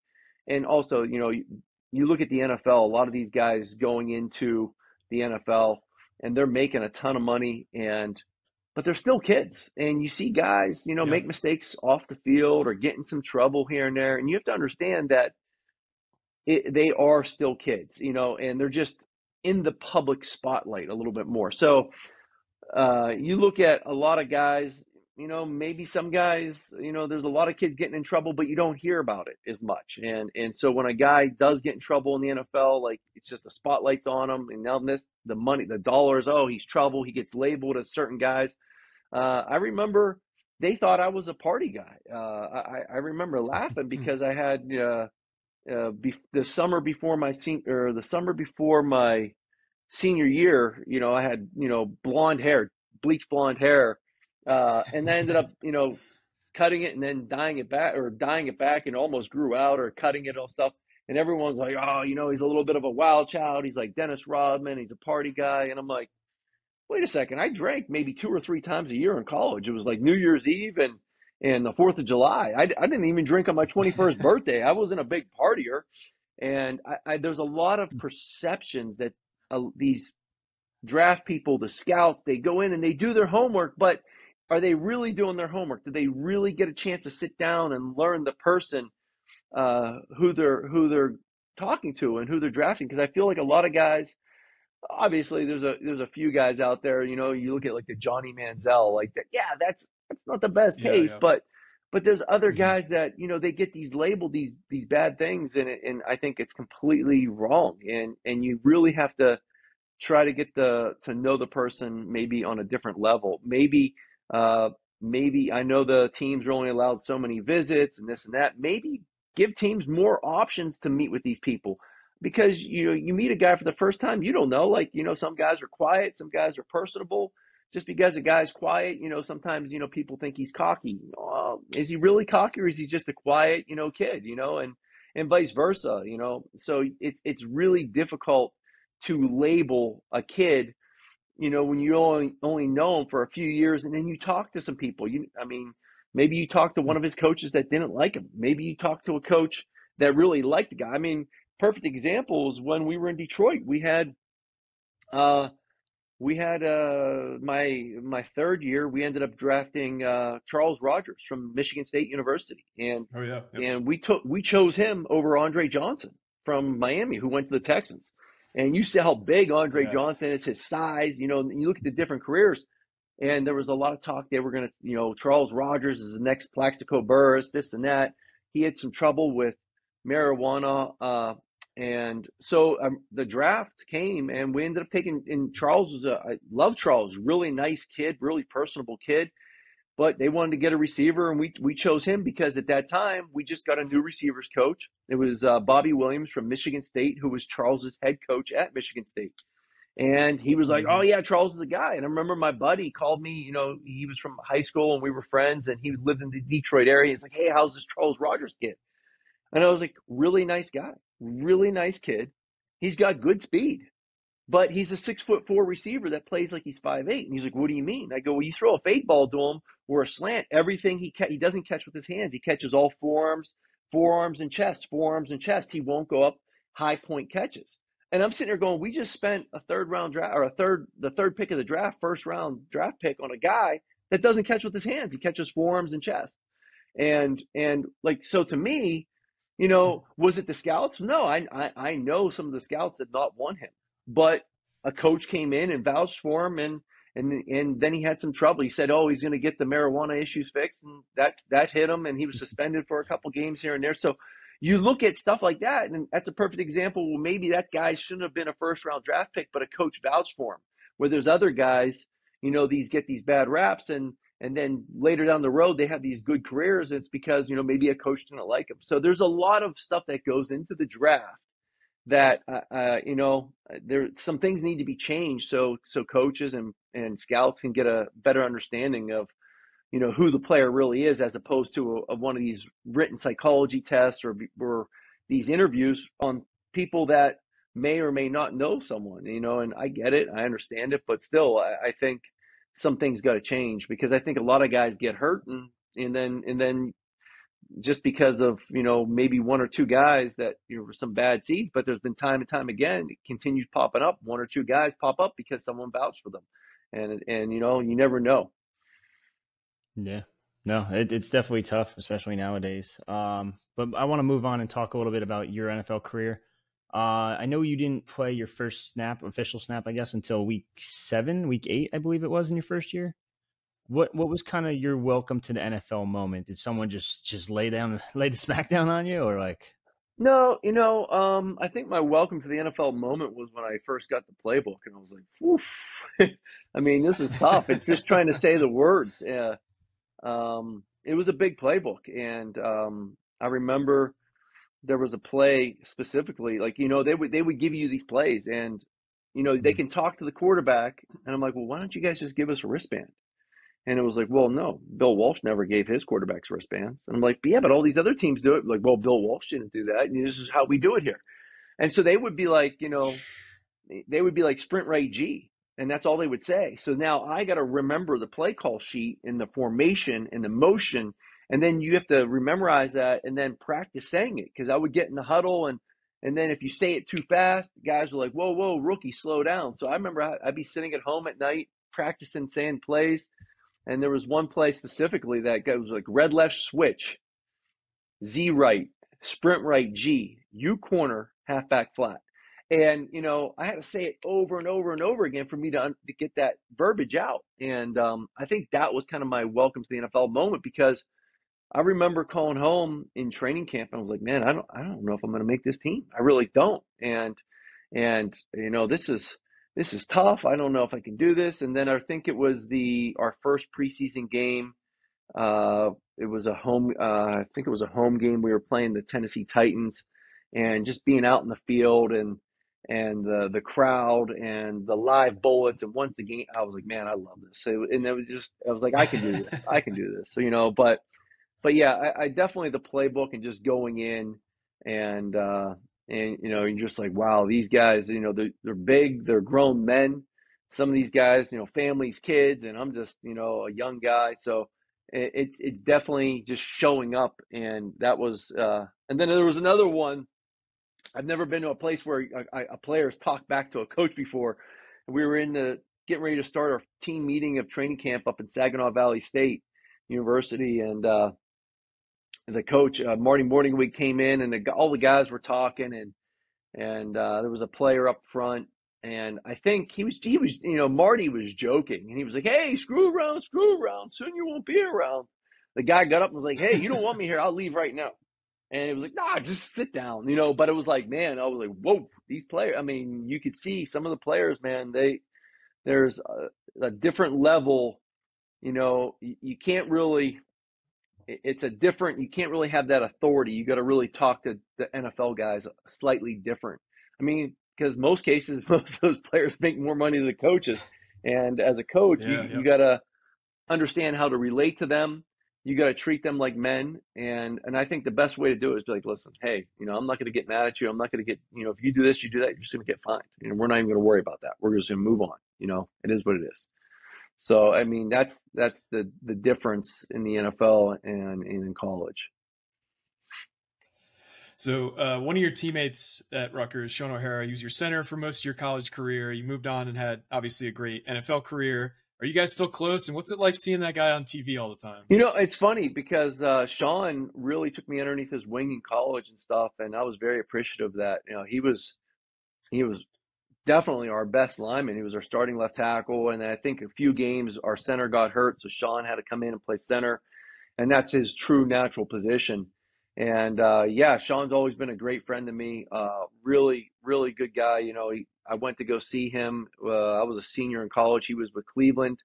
and also you know you, you look at the NFL, a lot of these guys going into the NFL and they're making a ton of money and but they're still kids and you see guys you know yeah. make mistakes off the field or get in some trouble here and there and you have to understand that it, they are still kids you know and they're just in the public spotlight a little bit more so uh, you look at a lot of guys you know, maybe some guys, you know, there's a lot of kids getting in trouble, but you don't hear about it as much. And and so when a guy does get in trouble in the NFL, like it's just the spotlight's on him, and now this the money, the dollars. Oh, he's trouble. He gets labeled as certain guys. Uh, I remember they thought I was a party guy. Uh, I I remember laughing hmm. because I had uh, uh, be, the summer before my senior or the summer before my senior year. You know, I had you know blonde hair, bleach blonde hair uh, and then ended up, you know, cutting it and then dyeing it back or dyeing it back and almost grew out or cutting it all stuff. And everyone's like, oh, you know, he's a little bit of a wild child. He's like Dennis Rodman. He's a party guy. And I'm like, wait a second. I drank maybe two or three times a year in college. It was like New Year's Eve and and the Fourth of July. I, I didn't even drink on my 21st birthday. I wasn't a big partier. And I, I, there's a lot of perceptions that uh, these draft people, the scouts, they go in and they do their homework, but – are they really doing their homework? Do they really get a chance to sit down and learn the person uh, who they're who they're talking to and who they're drafting? Because I feel like a lot of guys, obviously, there's a there's a few guys out there. You know, you look at like the Johnny Manziel, like that. Yeah, that's that's not the best yeah, case, yeah. but but there's other mm-hmm. guys that you know they get these labeled these these bad things, and and I think it's completely wrong. And and you really have to try to get the to know the person maybe on a different level, maybe uh, maybe I know the teams are only allowed so many visits and this and that. Maybe give teams more options to meet with these people because you know you meet a guy for the first time, you don't know. Like you know, some guys are quiet, some guys are personable. Just because a guy's quiet, you know, sometimes you know people think he's cocky. Uh, is he really cocky, or is he just a quiet, you know, kid? You know, and and vice versa. You know, so it's it's really difficult to label a kid you know, when you only only know him for a few years, and then you talk to some people. You, I mean, maybe you talk to one of his coaches that didn't like him. Maybe you talk to a coach that really liked the guy. I mean, perfect example is when we were in Detroit. We had, uh, we had uh my my third year. We ended up drafting uh, Charles Rogers from Michigan State University, and oh yeah, yep. and we took we chose him over Andre Johnson from Miami, who went to the Texans. And you see how big Andre yeah. Johnson is, his size, you know, you look at the different careers. And there was a lot of talk they were going to, you know, Charles Rogers is the next Plaxico Burress, this and that. He had some trouble with marijuana. Uh, and so um, the draft came and we ended up taking, and Charles was a, I love Charles, really nice kid, really personable kid but they wanted to get a receiver, and we we chose him because at that time we just got a new receivers coach. It was uh, Bobby Williams from Michigan State, who was Charles's head coach at Michigan State, and he was like, mm-hmm. "Oh yeah, Charles is the guy." And I remember my buddy called me. You know, he was from high school, and we were friends, and he lived in the Detroit area. He's like, "Hey, how's this Charles Rogers kid?" And I was like, "Really nice guy, really nice kid. He's got good speed." but he's a six foot four receiver that plays like he's five eight. And he's like, "What do you mean?" I go, "Well, you throw a fade ball to him or a slant, everything he ca- he doesn't catch with his hands. He catches all forearms, forearms and chest, forearms and chest. He won't go up high point catches." And I'm sitting there going, "We just spent a third round draft or a third the third pick of the draft, first round draft pick on a guy that doesn't catch with his hands. He catches forearms and chest." And and like so to me, you know, was it the scouts? No, I I, I know some of the scouts did not want him but a coach came in and vouched for him and and and then he had some trouble. He said, "Oh, he's going to get the marijuana issues fixed," and that that hit him, and he was suspended for a couple games here and there. So you look at stuff like that, and that's a perfect example. Well, maybe that guy shouldn't have been a first round draft pick, but a coach vouched for him. Where there's other guys, you know, these get these bad raps, and and then later down the road they have these good careers. It's because you know maybe a coach didn't like them. So there's a lot of stuff that goes into the draft that uh, uh, you know there some things need to be changed so so coaches and and scouts can get a better understanding of you know who the player really is as opposed to a, a, one of these written psychology tests or or these interviews on people that may or may not know someone you know and i get it i understand it but still i, I think some things got to change because i think a lot of guys get hurt and and then and then just because of you know maybe one or two guys that you know were some bad seeds but there's been time and time again it continues popping up. One or two guys pop up because someone vouched for them. And and you know you never know yeah. No, it, it's definitely tough, especially nowadays. Um, but I want to move on and talk a little bit about your NFL career. Uh, I know you didn't play your first snap, official snap, I guess, until week seven, week eight, I believe it was in your first year. What what was kind of your welcome to the NFL moment? Did someone just just lay down, lay the smackdown on you, or like? No, you know, um, I think my welcome to the NFL moment was when I first got the playbook, and I was like, "Oof!" I mean, this is tough. It's just trying to say the words. Um, it was a big playbook, and um, I remember there was a play specifically, like you know, they would they would give you these plays, and you know they mm-hmm. can talk to the quarterback, and I'm like, well, why don't you guys just give us a wristband? And it was like, well, no, Bill Walsh never gave his quarterbacks wristbands. And I'm like, yeah, but all these other teams do it. Like, well, Bill Walsh didn't do that, and this is how we do it here. And so they would be like, you know, they would be like sprint right G, and that's all they would say. So now I got to remember the play call sheet and the formation and the motion, and then you have to memorize that and then practice saying it because I would get in the huddle and and then if you say it too fast, guys are like, "Whoa, whoa, rookie, slow down." So I remember I'd be sitting at home at night practicing saying plays, and there was one play specifically that was like red left switch, Z right, sprint right G, U corner, halfback flat. And, you know, I had to say it over and over and over again for me to, to get that verbiage out. And um, I think that was kind of my welcome to the NFL moment because I remember calling home in training camp and I was like, man, I don't, I don't know if I'm going to make this team. I really don't. And, and, you know, this is, this is tough. I don't know if I can do this. And then I think it was the, our first preseason game. Uh, it was a home, uh, I think it was a home game. We were playing the Tennessee Titans and just being out in the field and, and the the crowd and the live bullets and once the game I was like man I love this. So, and it was just I was like I can do this. I can do this so you know but but yeah I, I definitely the playbook and just going in and uh and you know you're just like wow these guys you know they're, they're big they're grown men. Some of these guys you know families kids and I'm just you know a young guy. So it, it's it's definitely just showing up and that was uh and then there was another one I've never been to a place where a, a player's talked back to a coach before. We were in the getting ready to start our team meeting of training camp up in Saginaw Valley State University, and uh, the coach uh, Marty Mornhinweg came in, and the, all the guys were talking, and and uh, there was a player up front, and I think he was he was you know Marty was joking, and he was like, "Hey, screw around, screw around, soon you won't be around." The guy got up and was like, "Hey, you don't want me here? I'll leave right now." And it was like, nah, just sit down, you know. But it was like, man, I was like, whoa, these players. I mean, you could see some of the players, man. They there's a, a different level. You know, you, you can't really. It's a different. You can't really have that authority. You got to really talk to the NFL guys slightly different. I mean, because most cases, most of those players make more money than the coaches. And as a coach, yeah, you, yeah. you got to understand how to relate to them you got to treat them like men and and i think the best way to do it is be like listen hey you know i'm not going to get mad at you. I'm not going to get you know if you do this you do that you're just going to get fined you know we're not even going to worry about that. We're just going to move on you know? It is what it is. So i mean that's that's the the difference in the nfl and, and in college. So uh, one of your teammates at Rutgers, Shaun O'Hara, he was your center for most of your college career. You moved on and had obviously a great NFL career. Are you guys still close? And what's it like seeing that guy on TV all the time? You know, it's funny because uh, Shaun really took me underneath his wing in college and stuff, and I was very appreciative of that. You know, he was he was definitely our best lineman. He was our starting left tackle, and I think a few games our center got hurt, so Shaun had to come in and play center, and that's his true natural position. And uh, yeah, Shaun's always been a great friend to me. Uh, really, really good guy. You know, he I went to go see him. Uh, I was a senior in college. He was with Cleveland.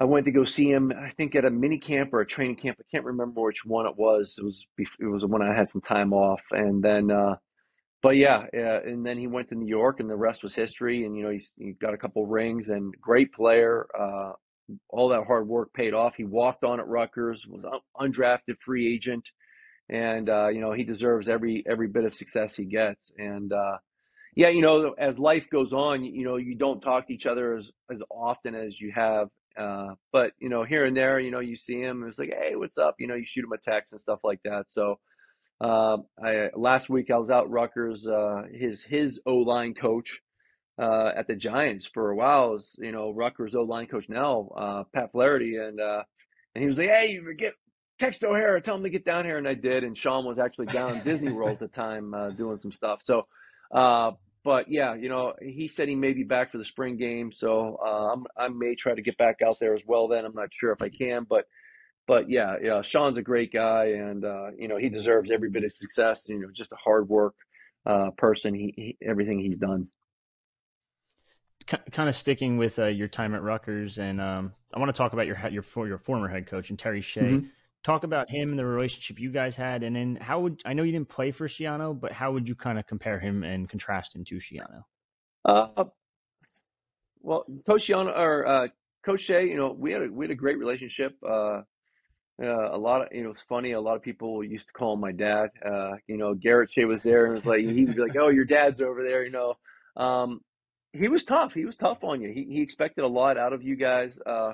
I went to go see him. I think at a mini camp or a training camp. I can't remember which one it was. It was it was when I had some time off, and then. Uh, but yeah, uh, and then he went to New York, and the rest was history. And you know, he's he got a couple rings and great player. Uh, all that hard work paid off. He walked on at Rutgers, was undrafted free agent, and uh, you know he deserves every every bit of success he gets. And uh, yeah, you know, as life goes on, you know, you don't talk to each other as as often as you have. Uh, but you know, here and there, you know, you see him, it's like, hey, what's up? You know, you shoot him a text and stuff like that. So. Uh, I last week I was out Rutgers. Uh, his his O line coach uh, at the Giants for a while was you know Rutgers O line coach now uh, Pat Flaherty and uh, and he was like hey you get text O'Hara tell him to get down here and I did and Shaun was actually down in Disney World at the time uh, doing some stuff so uh, but yeah you know he said he may be back for the spring game so uh, i may try to get back out there as well then I'm not sure if I can but but yeah yeah Shaun's a great guy and you know he deserves every bit of success you know just a hard work person he, he everything he's done kind of sticking with uh, your time at Rutgers, and um, I want to talk about your your your former head coach and Terry Shea. Mm-hmm. Talk about him and the relationship you guys had, and then how would I know you didn't play for Schiano, but how would you kind of compare him and contrast him to Schiano? Uh, well, Coach Schiano or uh, Coach you know, we had a we had a great relationship. Uh, uh, a lot of you know it's funny a lot of people used to call my dad uh, you know garrett shea was there and was like he would be like oh your dad's over there you know um, he was tough. He was tough on you. He he expected a lot out of you guys. Uh,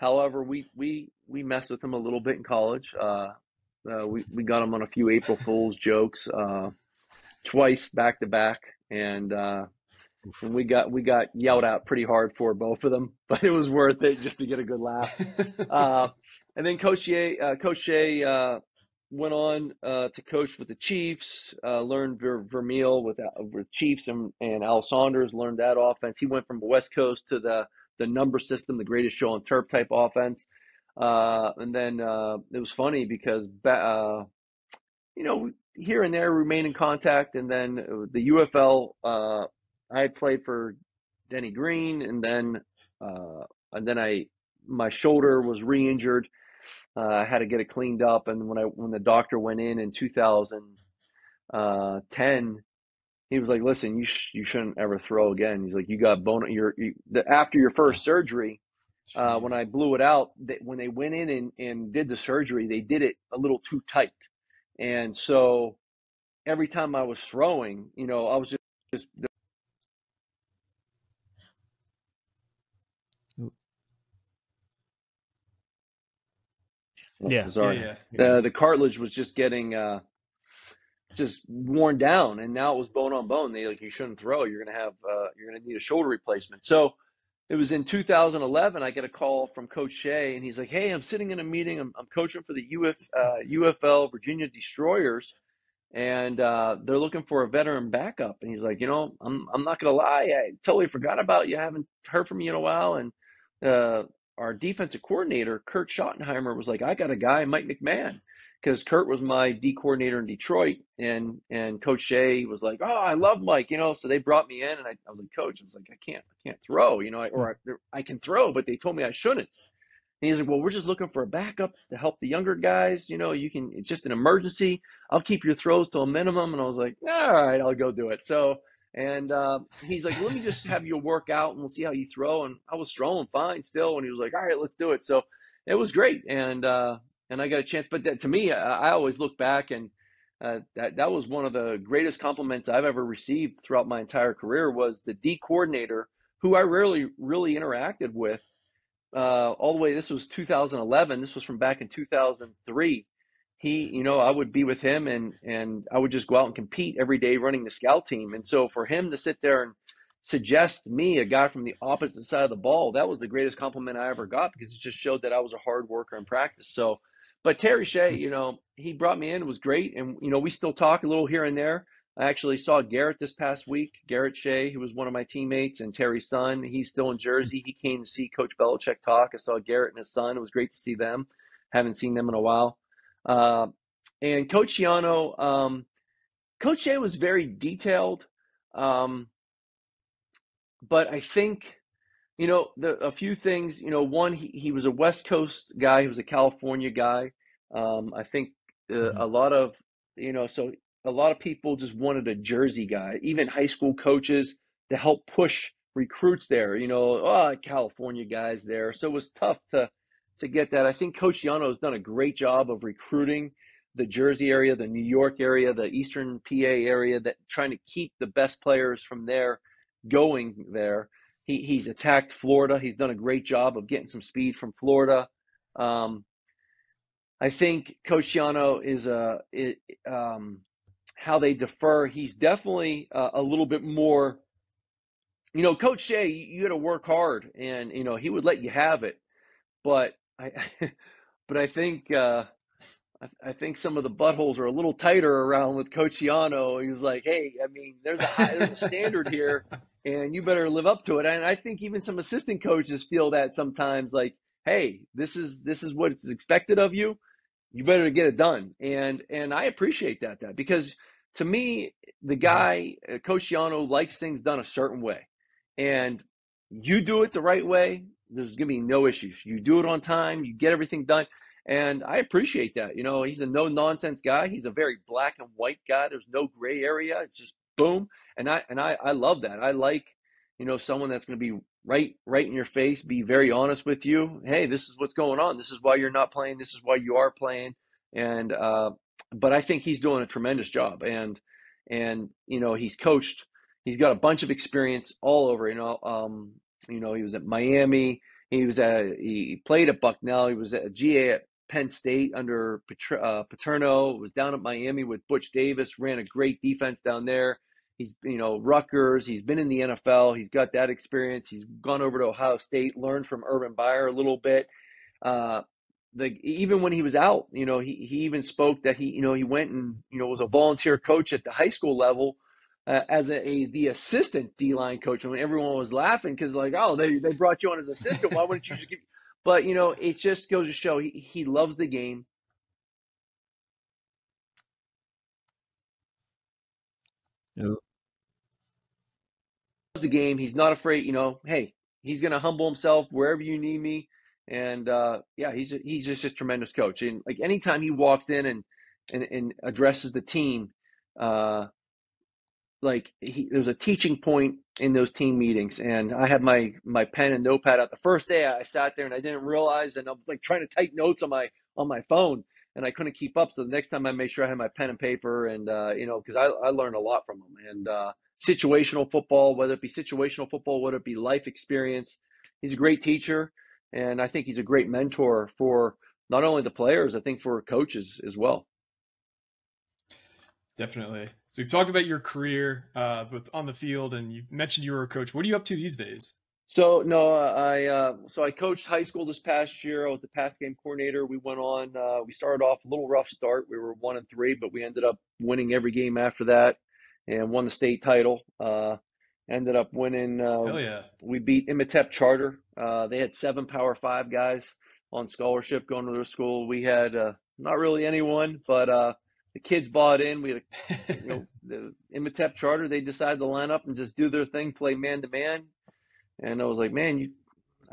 however, we we we messed with him a little bit in college. Uh, uh, we we got him on a few April Fools jokes uh, twice back to back, and uh, and we got we got yelled out pretty hard for both of them, but it was worth it just to get a good laugh. Uh, and then Coach Shea, Coach Shea went on uh, to coach with the Chiefs, uh, learned Ver- Vermeil with, uh, with Chiefs and, and Al Saunders, learned that offense. He went from the West Coast to the, the number system, the greatest show on turf type offense. Uh, and then uh, it was funny because, uh, you know, here and there remain in contact. And then the UFL, I played for Denny Green, and then and then I my shoulder was re-injured uh, I had to get it cleaned up, and when I when the doctor went in in 2010, uh, he was like, "Listen, you sh- you shouldn't ever throw again." He's like, "You got bone. Your you, the, after your first surgery, uh, when I blew it out, they, when they went in and, and did the surgery, they did it a little too tight, and so every time I was throwing, you know, I was just, just Yeah, sorry. Yeah, yeah. The the cartilage was just getting uh, just worn down, and now it was bone on bone. They like you shouldn't throw. You're gonna have uh, you're gonna need a shoulder replacement. So it was in 2011. I get a call from Coach Shea, and he's like, "Hey, I'm sitting in a meeting. I'm, I'm coaching for the UF, uh, UFL Virginia Destroyers." and uh, they're looking for a veteran backup. And he's like, you know, I'm I'm not gonna lie, I totally forgot about you. I haven't heard from you in a while, and uh, our defensive coordinator, Kurt Schottenheimer, was like, I got a guy, Mike McMahon, because Kurt was my D coordinator in Detroit, and and Coach Shea was like, oh, I love Mike, you know. So they brought me in, and I, I was like, Coach, I was like, I can't, I can't throw, you know, or I, I can throw, but they told me I shouldn't. And he's like, well, we're just looking for a backup to help the younger guys. You know, you can, it's just an emergency. I'll keep your throws to a minimum. And I was like, all right, I'll go do it. So and uh, he's like, let me just have you work out and we'll see how you throw. And I was throwing fine still. And he was like, all right, let's do it. So it was great. And, uh, and I got a chance. But that, to me, I, I, always look back and uh, that, that was one of the greatest compliments I've ever received throughout my entire career was the D coordinator who I rarely really interacted with uh, all the way. This was 2011. This was from back in 2003 he, you know, I would be with him and and I would just go out and compete every day running the scout team. And so for him to sit there and suggest me, a guy from the opposite side of the ball, that was the greatest compliment I ever got because it just showed that I was a hard worker in practice. So, but Terry Shea, you know, he brought me in, It was great, and you know, we still talk a little here and there. I actually saw Garrett this past week. Garrett Shea, who was one of my teammates, and Terry's son. He's still in Jersey. He came to see Coach Belichick talk. I saw Garrett and his son. It was great to see them. Haven't seen them in a while. Uh, and Coach Schiano, um, Coach Shea was very detailed, um, but I think you know the, a few things. You know, one he, he was a West Coast guy. He was a California guy. Um, I think uh, mm-hmm. a lot of you know so a lot of people just wanted a Jersey guy. Even high school coaches to help push recruits there. You know, oh, California guys there, so it was tough to to get that. I think Coach Schiano has done a great job of recruiting the Jersey area, the New York area, the Eastern PA area, that trying to keep the best players from there going there. He, he's attacked Florida. He's done a great job of getting some speed from Florida. Um, I think Coach is a it, um, how they defer. He's definitely a, a little bit more. You know, Coach Shea, you got to work hard, and you know he would let you have it, but I, but I think uh, I, I, think some of the buttholes are a little tighter around with Coach Schiano. He was like, "Hey, I mean, there's a high, there's a standard here, and you better live up to it." And I think even some assistant coaches feel that sometimes, like, "Hey, this is this is what is expected of you. You better get it done." And and I appreciate that that because to me, the guy uh, Coach Schiano likes things done a certain way, and you do it the right way. There's gonna be no issues. You do it on time. You get everything done. And I appreciate that. You know, he's a no nonsense guy. He's a very black and white guy. There's no gray area. It's just boom. And I and I, I love that. I like, you know, someone that's going to be right right in your face, be very honest with you. Hey, this is what's going on. This is why you're not playing. This is why you are playing. And uh, but I think he's doing a tremendous job. And and you know, he's coached. He's got a bunch of experience all over. You know, um, you know, he was at Miami. He was at he played at Bucknell. He was at GA at Penn State under uh, Paterno, was down at Miami with Butch Davis, ran a great defense down there. He's, you know, Rutgers. He's been in the NFL. He's got that experience. He's gone over to Ohio State, learned from Urban Meyer a little bit. Uh, the even when he was out, you know, he he even spoke that he, you know, he went and you know was a volunteer coach at the high school level uh, as a, a, the assistant D line coach. And everyone was laughing because like, oh, they they brought you on as assistant. Why wouldn't you just give? But you know, it just goes to show he, he loves the game. Loves the game. He's not afraid. You know, hey, he's going to humble himself wherever you need me. And uh, yeah, he's he's just a tremendous coach. And like anytime he walks in and and, and addresses the team, uh, like he, there was a teaching point in those team meetings and i had my my pen and notepad out the first day i sat there and i didn't realize and i'm like trying to type notes on my on my phone and i couldn't keep up so the next time i made sure i had my pen and paper and uh, you know because I, I learned a lot from him and uh, situational football whether it be situational football whether it be life experience he's a great teacher and i think he's a great mentor for not only the players i think for coaches as well. Definitely so we've talked about your career, uh, both on the field, and you mentioned you were a coach. What are you up to these days? So no, I uh, so I coached high school this past year. I was the pass game coordinator. We went on. Uh, we started off a little rough start. We were one and three, but we ended up winning every game after that, and won the state title. Uh, ended up winning. Uh, Hell yeah! We beat Imhotep Charter. Uh, they had seven Power Five guys on scholarship going to their school. We had uh, not really anyone, but the kids bought in. We had, a, you know, the Imhotep charter. They decided to line up and just do their thing, play man to man. And I was like, man, you.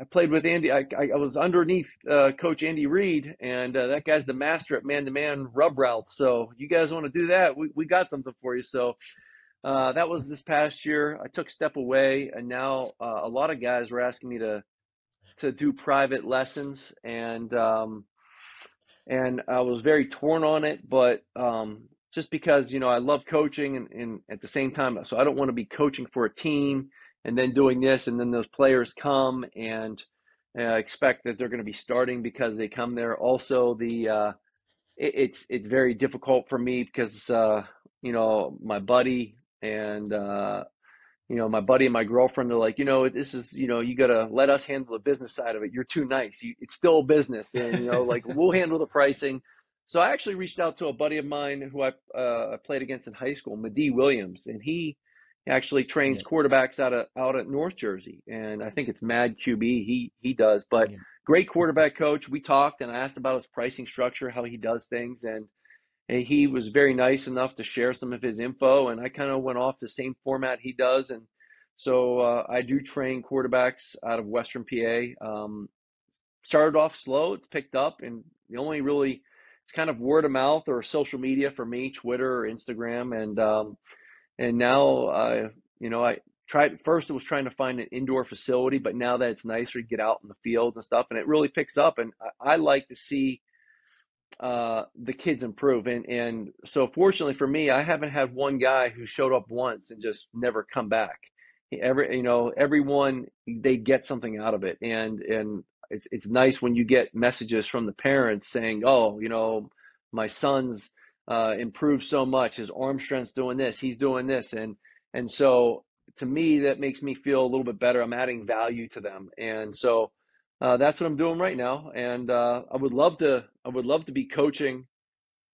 I played with Andy. I, I, I was underneath uh, Coach Andy Reid, and uh, that guy's the master at man to man rub routes. So you guys want to do that? We we got something for you. So. Uh, that was this past year. I took step away, and now uh, a lot of guys were asking me to to do private lessons, and um, and I was very torn on it, but um, just because you know I love coaching and, and at the same time, so I don't want to be coaching for a team and then doing this, and then those players come and uh, expect that they're going to be starting because they come there. Also, the uh, it, it's it's very difficult for me because uh, you know my buddy and uh, you know, my buddy and my girlfriend they're like, you know, this is, you know, you got to let us handle the business side of it. You're too nice. You, it's still business. And, you know, like we'll handle the pricing. So I actually reached out to a buddy of mine who I, uh, played against in high school, Madi Williams, and he actually trains yeah. quarterbacks out of, out at North Jersey. And I think it's Mad QB. He, he does, but yeah. great quarterback coach. We talked and I asked about his pricing structure, how he does things. And, and he was very nice enough to share some of his info and i kind of went off the same format he does and so uh, i do train quarterbacks out of western pa um, started off slow it's picked up and the only really it's kind of word of mouth or social media for me twitter or instagram and um, and now i you know i tried first it was trying to find an indoor facility, but now that it's nicer to get out in the fields and stuff, and it really picks up. And I, I like to see uh, the kids improve. And and so fortunately for me, I haven't had one guy who showed up once and just never come back. Every you know everyone they get something out of it, and and it's it's nice when you get messages from the parents saying, oh, you know, my son's uh, improved so much. His arm strength's doing this. He's doing this, and and so to me, that makes me feel a little bit better. I'm adding value to them, and so uh, that's what I'm doing right now. And uh, I would love to, I would love to be coaching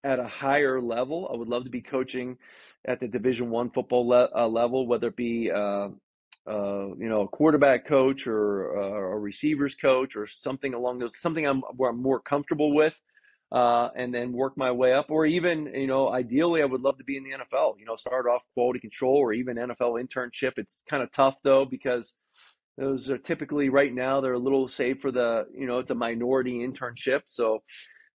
at a higher level. I would love to be coaching at the Division One football le- uh, level, whether it be uh, uh, you know a quarterback coach or uh, a receivers coach or something along those, something I'm where I'm more comfortable with. And then work my way up. Or even, you know, ideally, I would love to be in the NFL. You know, start off quality control or even NFL internship. It's kind of tough though because those are typically right now they're a little safe for the, you know, it's a minority internship, so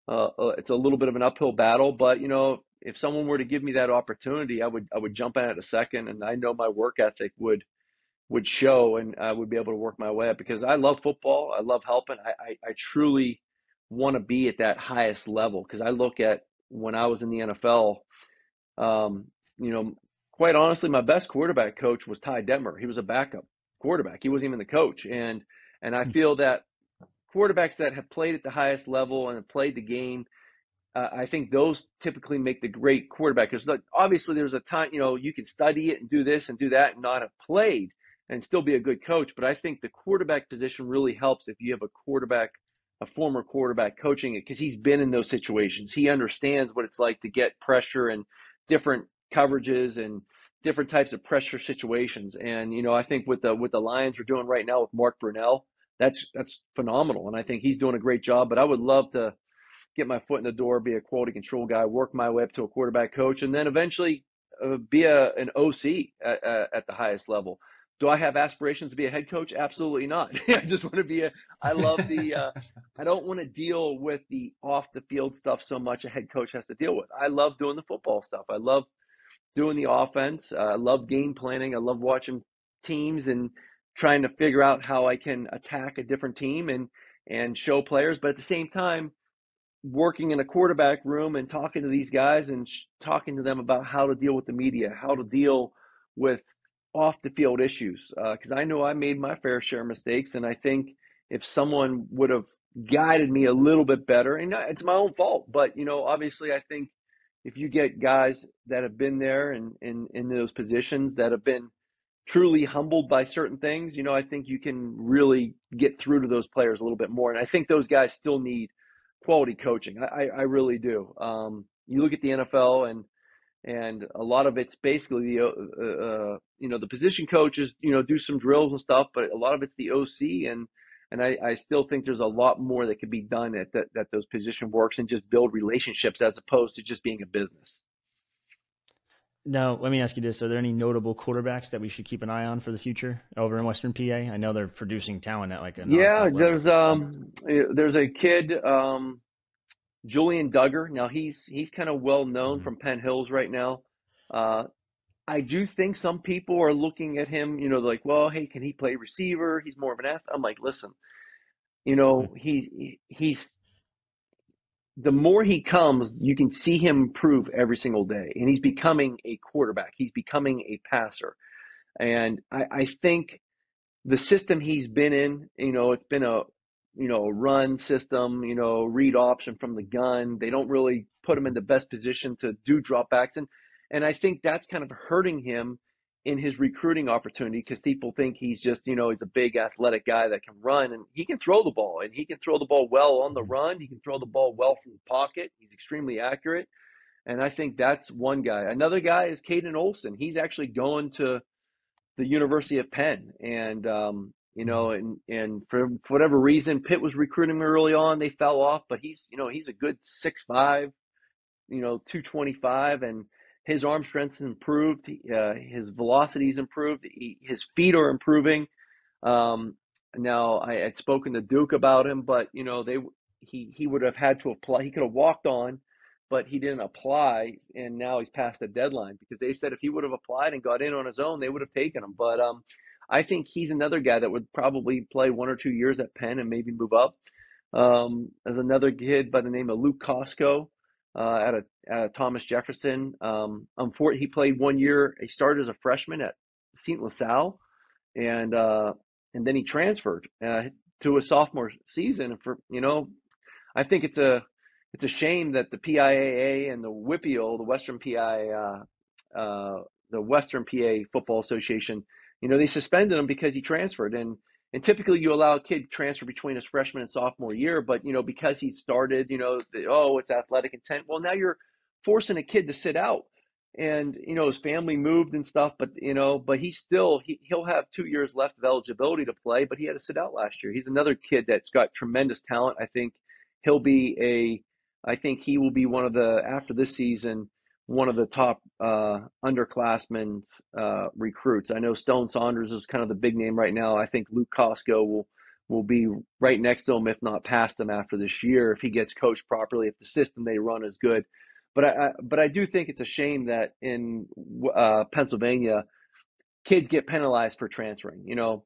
uh, uh, it's a little bit of an uphill battle. But you know, if someone were to give me that opportunity, I would I would jump at it a second, and I know my work ethic would would show, and I would be able to work my way up because I love football. I love helping. I, I, I truly want to be at that highest level because I look at when I was in the NFL, um, you know, quite honestly, my best quarterback coach was Ty Detmer. He was a backup quarterback. He wasn't even the coach. And and I hmm. feel that quarterbacks that have played at the highest level and have played the game, uh, I think those typically make the great quarterback. Because obviously, there's a time you know you can study it and do this and do that and not have played and still be a good coach. But I think the quarterback position really helps if you have a quarterback a former quarterback coaching it because he's been in those situations. He understands what it's like to get pressure and different coverages and different types of pressure situations. And you know, I think with the with the Lions are doing right now with Mark Brunell, that's that's phenomenal, and I think he's doing a great job. But I would love to get my foot in the door, be a quality control guy, work my way up to a quarterback coach, and then eventually uh, be a an OC at, at the highest level. Do I have aspirations to be a head coach? Absolutely not. I just want to be a. I love the. Uh, I don't want to deal with the off the field stuff so much. A head coach has to deal with. I love doing the football stuff. I love doing the offense. Uh, I love game planning. I love watching teams and trying to figure out how I can attack a different team and and show players. But at the same time, working in a quarterback room and talking to these guys and sh- talking to them about how to deal with the media, how to deal with off the field issues because uh, I know I made my fair share of mistakes, and I think if someone would have guided me a little bit better, and it's my own fault, but you know, obviously, I think if you get guys that have been there and in, in those positions that have been truly humbled by certain things, you know, I think you can really get through to those players a little bit more. And I think those guys still need quality coaching. I, I, really do. Um, you look at the NFL and and a lot of it's basically the uh, uh, you know the position coaches you know do some drills and stuff, but a lot of it's the OC and and I, I still think there's a lot more that could be done at that that those position works and just build relationships as opposed to just being a business. Now, let me ask you this: Are there any notable quarterbacks that we should keep an eye on for the future over in Western PA? I know they're producing talent at like a yeah. There's um, there's a kid um, Julian Dugger. Now he's he's kind of well known mm-hmm. from Penn Hills right now. Uh, I do think some people are looking at him, you know, like, well, hey, can he play receiver? He's more of an athlete. I'm like, listen, you know, he's he's the more he comes, you can see him improve every single day, and he's becoming a quarterback. He's becoming a passer, and I, I think the system he's been in, you know, it's been a you know, run system, you know, read option from the gun. They don't really put him in the best position to do dropbacks. And and I think that's kind of hurting him in his recruiting opportunity because people think he's just, you know, he's a big athletic guy that can run and he can throw the ball and he can throw the ball well on the run. He can throw the ball well from the pocket. He's extremely accurate. And I think that's one guy. Another guy is Caden Olson. He's actually going to the University of Penn. And um, you know, and and for, for whatever reason, Pitt was recruiting him early on. They fell off, but he's you know he's a good six five, you know, two twenty five, and his arm strength's improved. Uh, his velocity's improved. He, his feet are improving. Um, now I had spoken to Duke about him, but you know they he he would have had to apply. He could have walked on but he didn't apply, and now he's past the deadline because they said if he would have applied and got in on his own, they would have taken him. But um, I think he's another guy that would probably play one or two years at Penn and maybe move up. Um, there's another kid by the name of Luke Kosko uh, at, a, at a Thomas Jefferson. Um, he played one year. He started as a freshman at Saint LaSalle, and uh, and then he transferred uh, to a sophomore season. For you know, I think it's a it's a shame that the PIAA and the WPIAL, the Western PI, uh, uh, the Western PA Football Association, you know, they suspended him because he transferred. And and typically you allow a kid transfer between his freshman and sophomore year, but you know, because he started, you know, the, oh, it's athletic intent. Well, now you're forcing a kid to sit out. And you know his family moved and stuff, but you know, but he still he he'll have two years left of eligibility to play, but he had to sit out last year. He's another kid that's got tremendous talent. I think he'll be a I think he will be one of the after this season one of the top uh, underclassmen uh, recruits. I know Stone Saunders is kind of the big name right now. I think Luke Kosko will will be right next to him, if not past him, after this year if he gets coached properly. If the system they run is good, but I, but I do think it's a shame that in uh, Pennsylvania, kids get penalized for transferring. You know,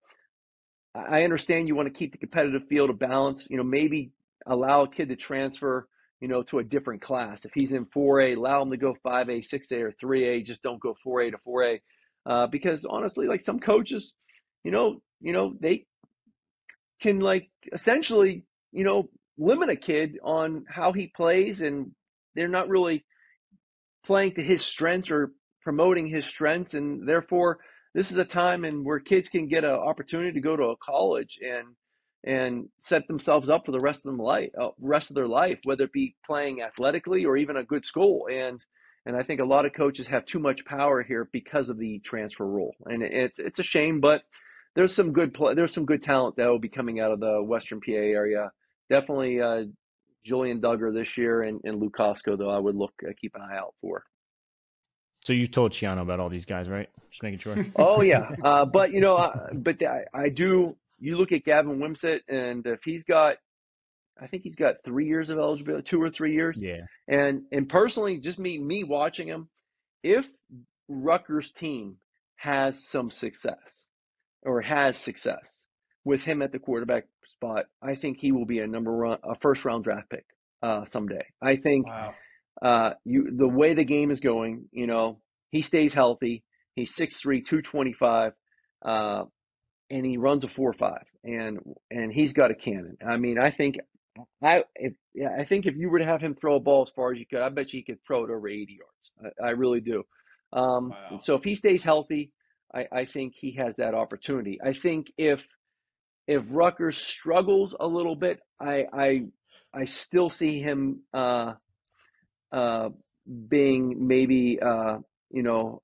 I understand you want to keep the competitive field a balance. You know, maybe allow a kid to transfer you know, to a different class. If he's in 4A, allow him to go 5A, 6A, or 3A. Just don't go 4A to 4A. Uh, because honestly, like some coaches, you know, you know, they can like essentially, you know, limit a kid on how he plays, and they're not really playing to his strengths or promoting his strengths, and therefore, this is a time and where kids can get an opportunity to go to a college and and set themselves up for the rest of them life, uh, rest of their life, whether it be playing athletically or even a good school. And and I think a lot of coaches have too much power here because of the transfer rule, and it's it's a shame. But there's some good play, there's some good talent that will be coming out of the Western PA area. Definitely uh, Julian Dugger this year and, and Luke Kosko, though I would look uh, keep an eye out for. So you told Schiano about all these guys, right? Just making sure. oh yeah, uh, but you know, uh, but I, I do you look at Gavin Wimsatt, and if he's got, I think he's got three years of eligibility, two or three years. Yeah. And and personally, just me me watching him, if Rutgers team has some success or has success with him at the quarterback spot, I think he will be a number one, a first round draft pick uh, someday. I think wow. uh, you the way the game is going, you know, he stays healthy. He's 6'3", 225. Uh, and he runs a four or five, and and he's got a cannon. I mean, I think I if yeah, I think if you were to have him throw a ball as far as you could, I bet you he could throw it over eighty yards. I, I really do. Um, wow. So if he stays healthy, I, I think he has that opportunity. I think if if Rutgers struggles a little bit, I I I still see him uh, uh, being maybe uh, you know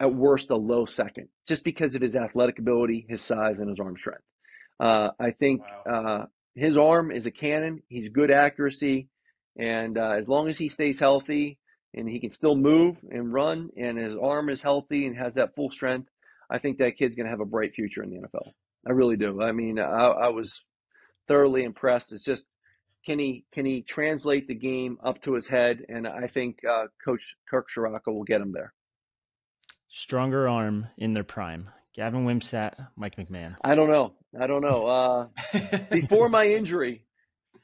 at worst a low second, just because of his athletic ability, his size, and his arm strength. Uh, I think wow. uh, his arm is a cannon. He's good accuracy, and uh, as long as he stays healthy and he can still move and run, and his arm is healthy and has that full strength, I think that kid's going to have a bright future in the NFL. I really do. I mean, I, I was thoroughly impressed. It's just can he can he translate the game up to his head, and I think uh, Coach Kirk Ciarrocca will get him there. Stronger arm in their prime. Gavin Wimsatt, Mike McMahon. I don't know. I don't know. Uh, before my injury,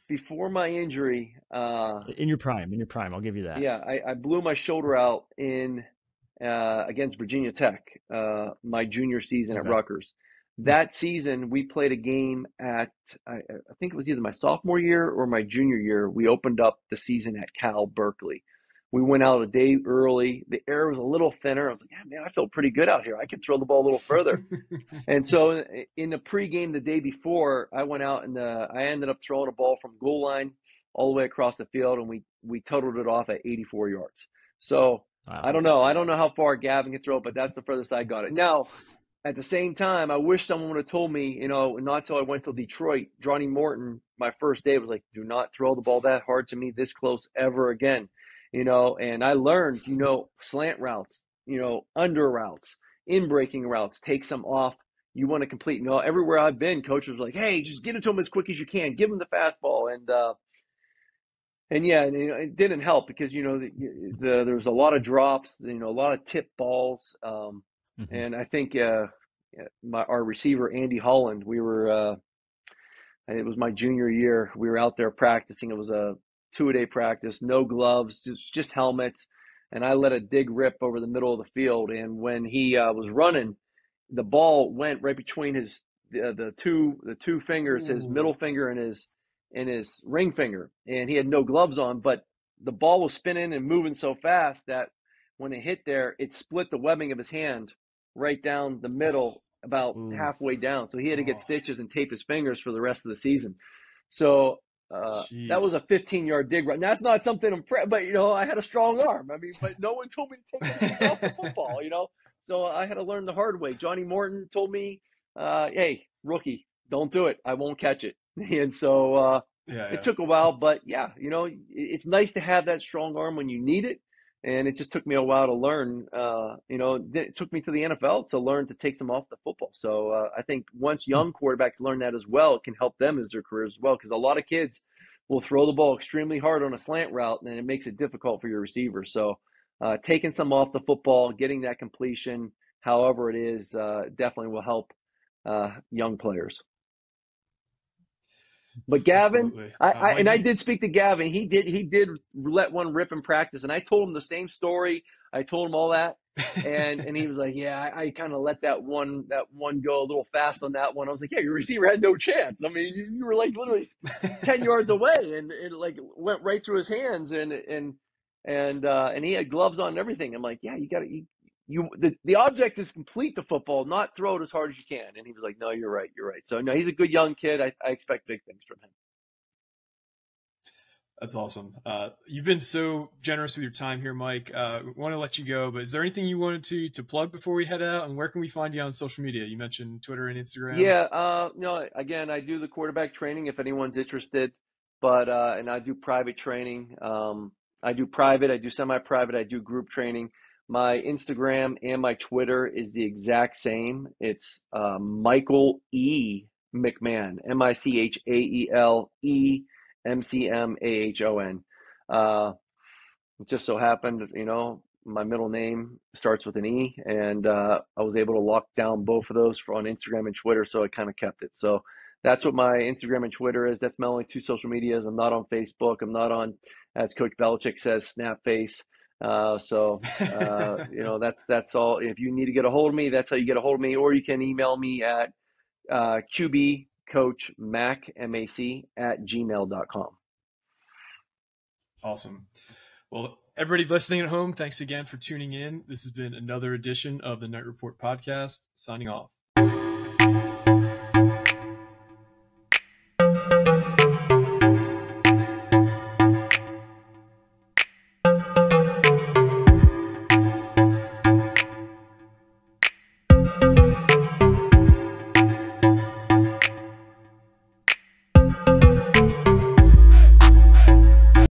before my injury, uh, in your prime, in your prime, I'll give you that. Yeah, I, I blew my shoulder out in uh, against Virginia Tech uh, my junior season okay. at Rutgers. That season, we played a game at I, I, think it was either my sophomore year or my junior year. We opened up the season at Cal Berkeley, we went out a day early. The air was a little thinner. I was like, yeah, man, I feel pretty good out here. I can throw the ball a little further. and so in the pregame the day before, I went out and uh, I ended up throwing a ball from goal line all the way across the field, and we we totaled it off at 84 yards. So wow. I don't know. I don't know how far Gavin can throw, but that's the furthest I got it. Now, at the same time, I wish someone would have told me, you know, not until I went to Detroit. Johnny Morton, my first day was like, do not throw the ball that hard to me this close ever again you know, and I learned, you know, slant routes, you know, under routes, in breaking routes, take some off. You want to complete. You know, everywhere I've been, coaches like, hey, just get it to him as quick as you can. Give him the fastball. And, uh, and yeah, and, you know, it didn't help because you know the, the, there was a lot of drops, you know, a lot of tip balls, um, mm-hmm. and I think uh, my our receiver Andy Holland, we were, uh, it was my junior year, we were out there practicing. It was a two a day practice, no gloves, just just helmets, and I let a dig rip over the middle of the field, and when he uh, was running, the ball went right between his the, the two the two fingers, Ooh. his middle finger and his and his ring finger, and he had no gloves on, but the ball was spinning and moving so fast that when it hit there, it split the webbing of his hand right down the middle, about Ooh. halfway down. So he had to get oh. stitches and tape his fingers for the rest of the season. So uh, that was a 15 yard dig run. That's not something I'm, pre- but you know, I had a strong arm. I mean, but no one told me to take off the football, you know? So I had to learn the hard way. Johnny Morton told me, uh, hey, rookie, don't do it. I won't catch it. And so uh, yeah, it yeah. took a while, but yeah, you know, it's nice to have that strong arm when you need it. And it just took me a while to learn. Uh, you know, it took me to the NFL to learn to take some off the football. So uh, I think once hmm. young quarterbacks learn that as well, it can help them as their careers as well. Because a lot of kids will throw the ball extremely hard on a slant route, and it makes it difficult for your receiver. So uh, taking some off the football, getting that completion, however it is, uh, definitely will help uh, young players. But Gavin, I, I, and I did speak to Gavin. He did he did let one rip in practice, and I told him the same story. I told him all that, and and he was like, "Yeah, I, I kind of let that one that one go a little fast on that one." I was like, "Yeah, your receiver had no chance. I mean, you, you were like literally ten yards away, and it like went right through his hands, and and and uh, and he had gloves on and everything." I'm like, "Yeah, you got to you, you the, the object is complete the football, not throw it as hard as you can. And he was like, No, you're right, you're right. So no, he's a good young kid. I, I expect big things from him. That's awesome. Uh, you've been so generous with your time here, Mike. Uh, want to let you go, but is there anything you wanted to to plug before we head out? And where can we find you on social media? You mentioned Twitter and Instagram. Yeah, uh, no, again, I do the quarterback training if anyone's interested, but uh, and I do private training. Um, I do private, I do semi-private, I do group training. My Instagram and my Twitter is the exact same. It's uh, Michael E. McMahon, M I C H A E L E M C M A H O N. Uh, it just so happened, you know, my middle name starts with an E, and uh, I was able to lock down both of those for on Instagram and Twitter, so I kind of kept it. So that's what my Instagram and Twitter is. That's my only two social medias. I'm not on Facebook. I'm not on, as Coach Belichick says, Snapface. Uh, so uh, you know that's that's all. If you need to get a hold of me, that's how you get a hold of me, or you can email me at uh, qbcoachmac m-a-c at gmail.com. Awesome. Well, everybody listening at home, thanks again for tuning in. This has been another edition of the Knight Report podcast. Signing off.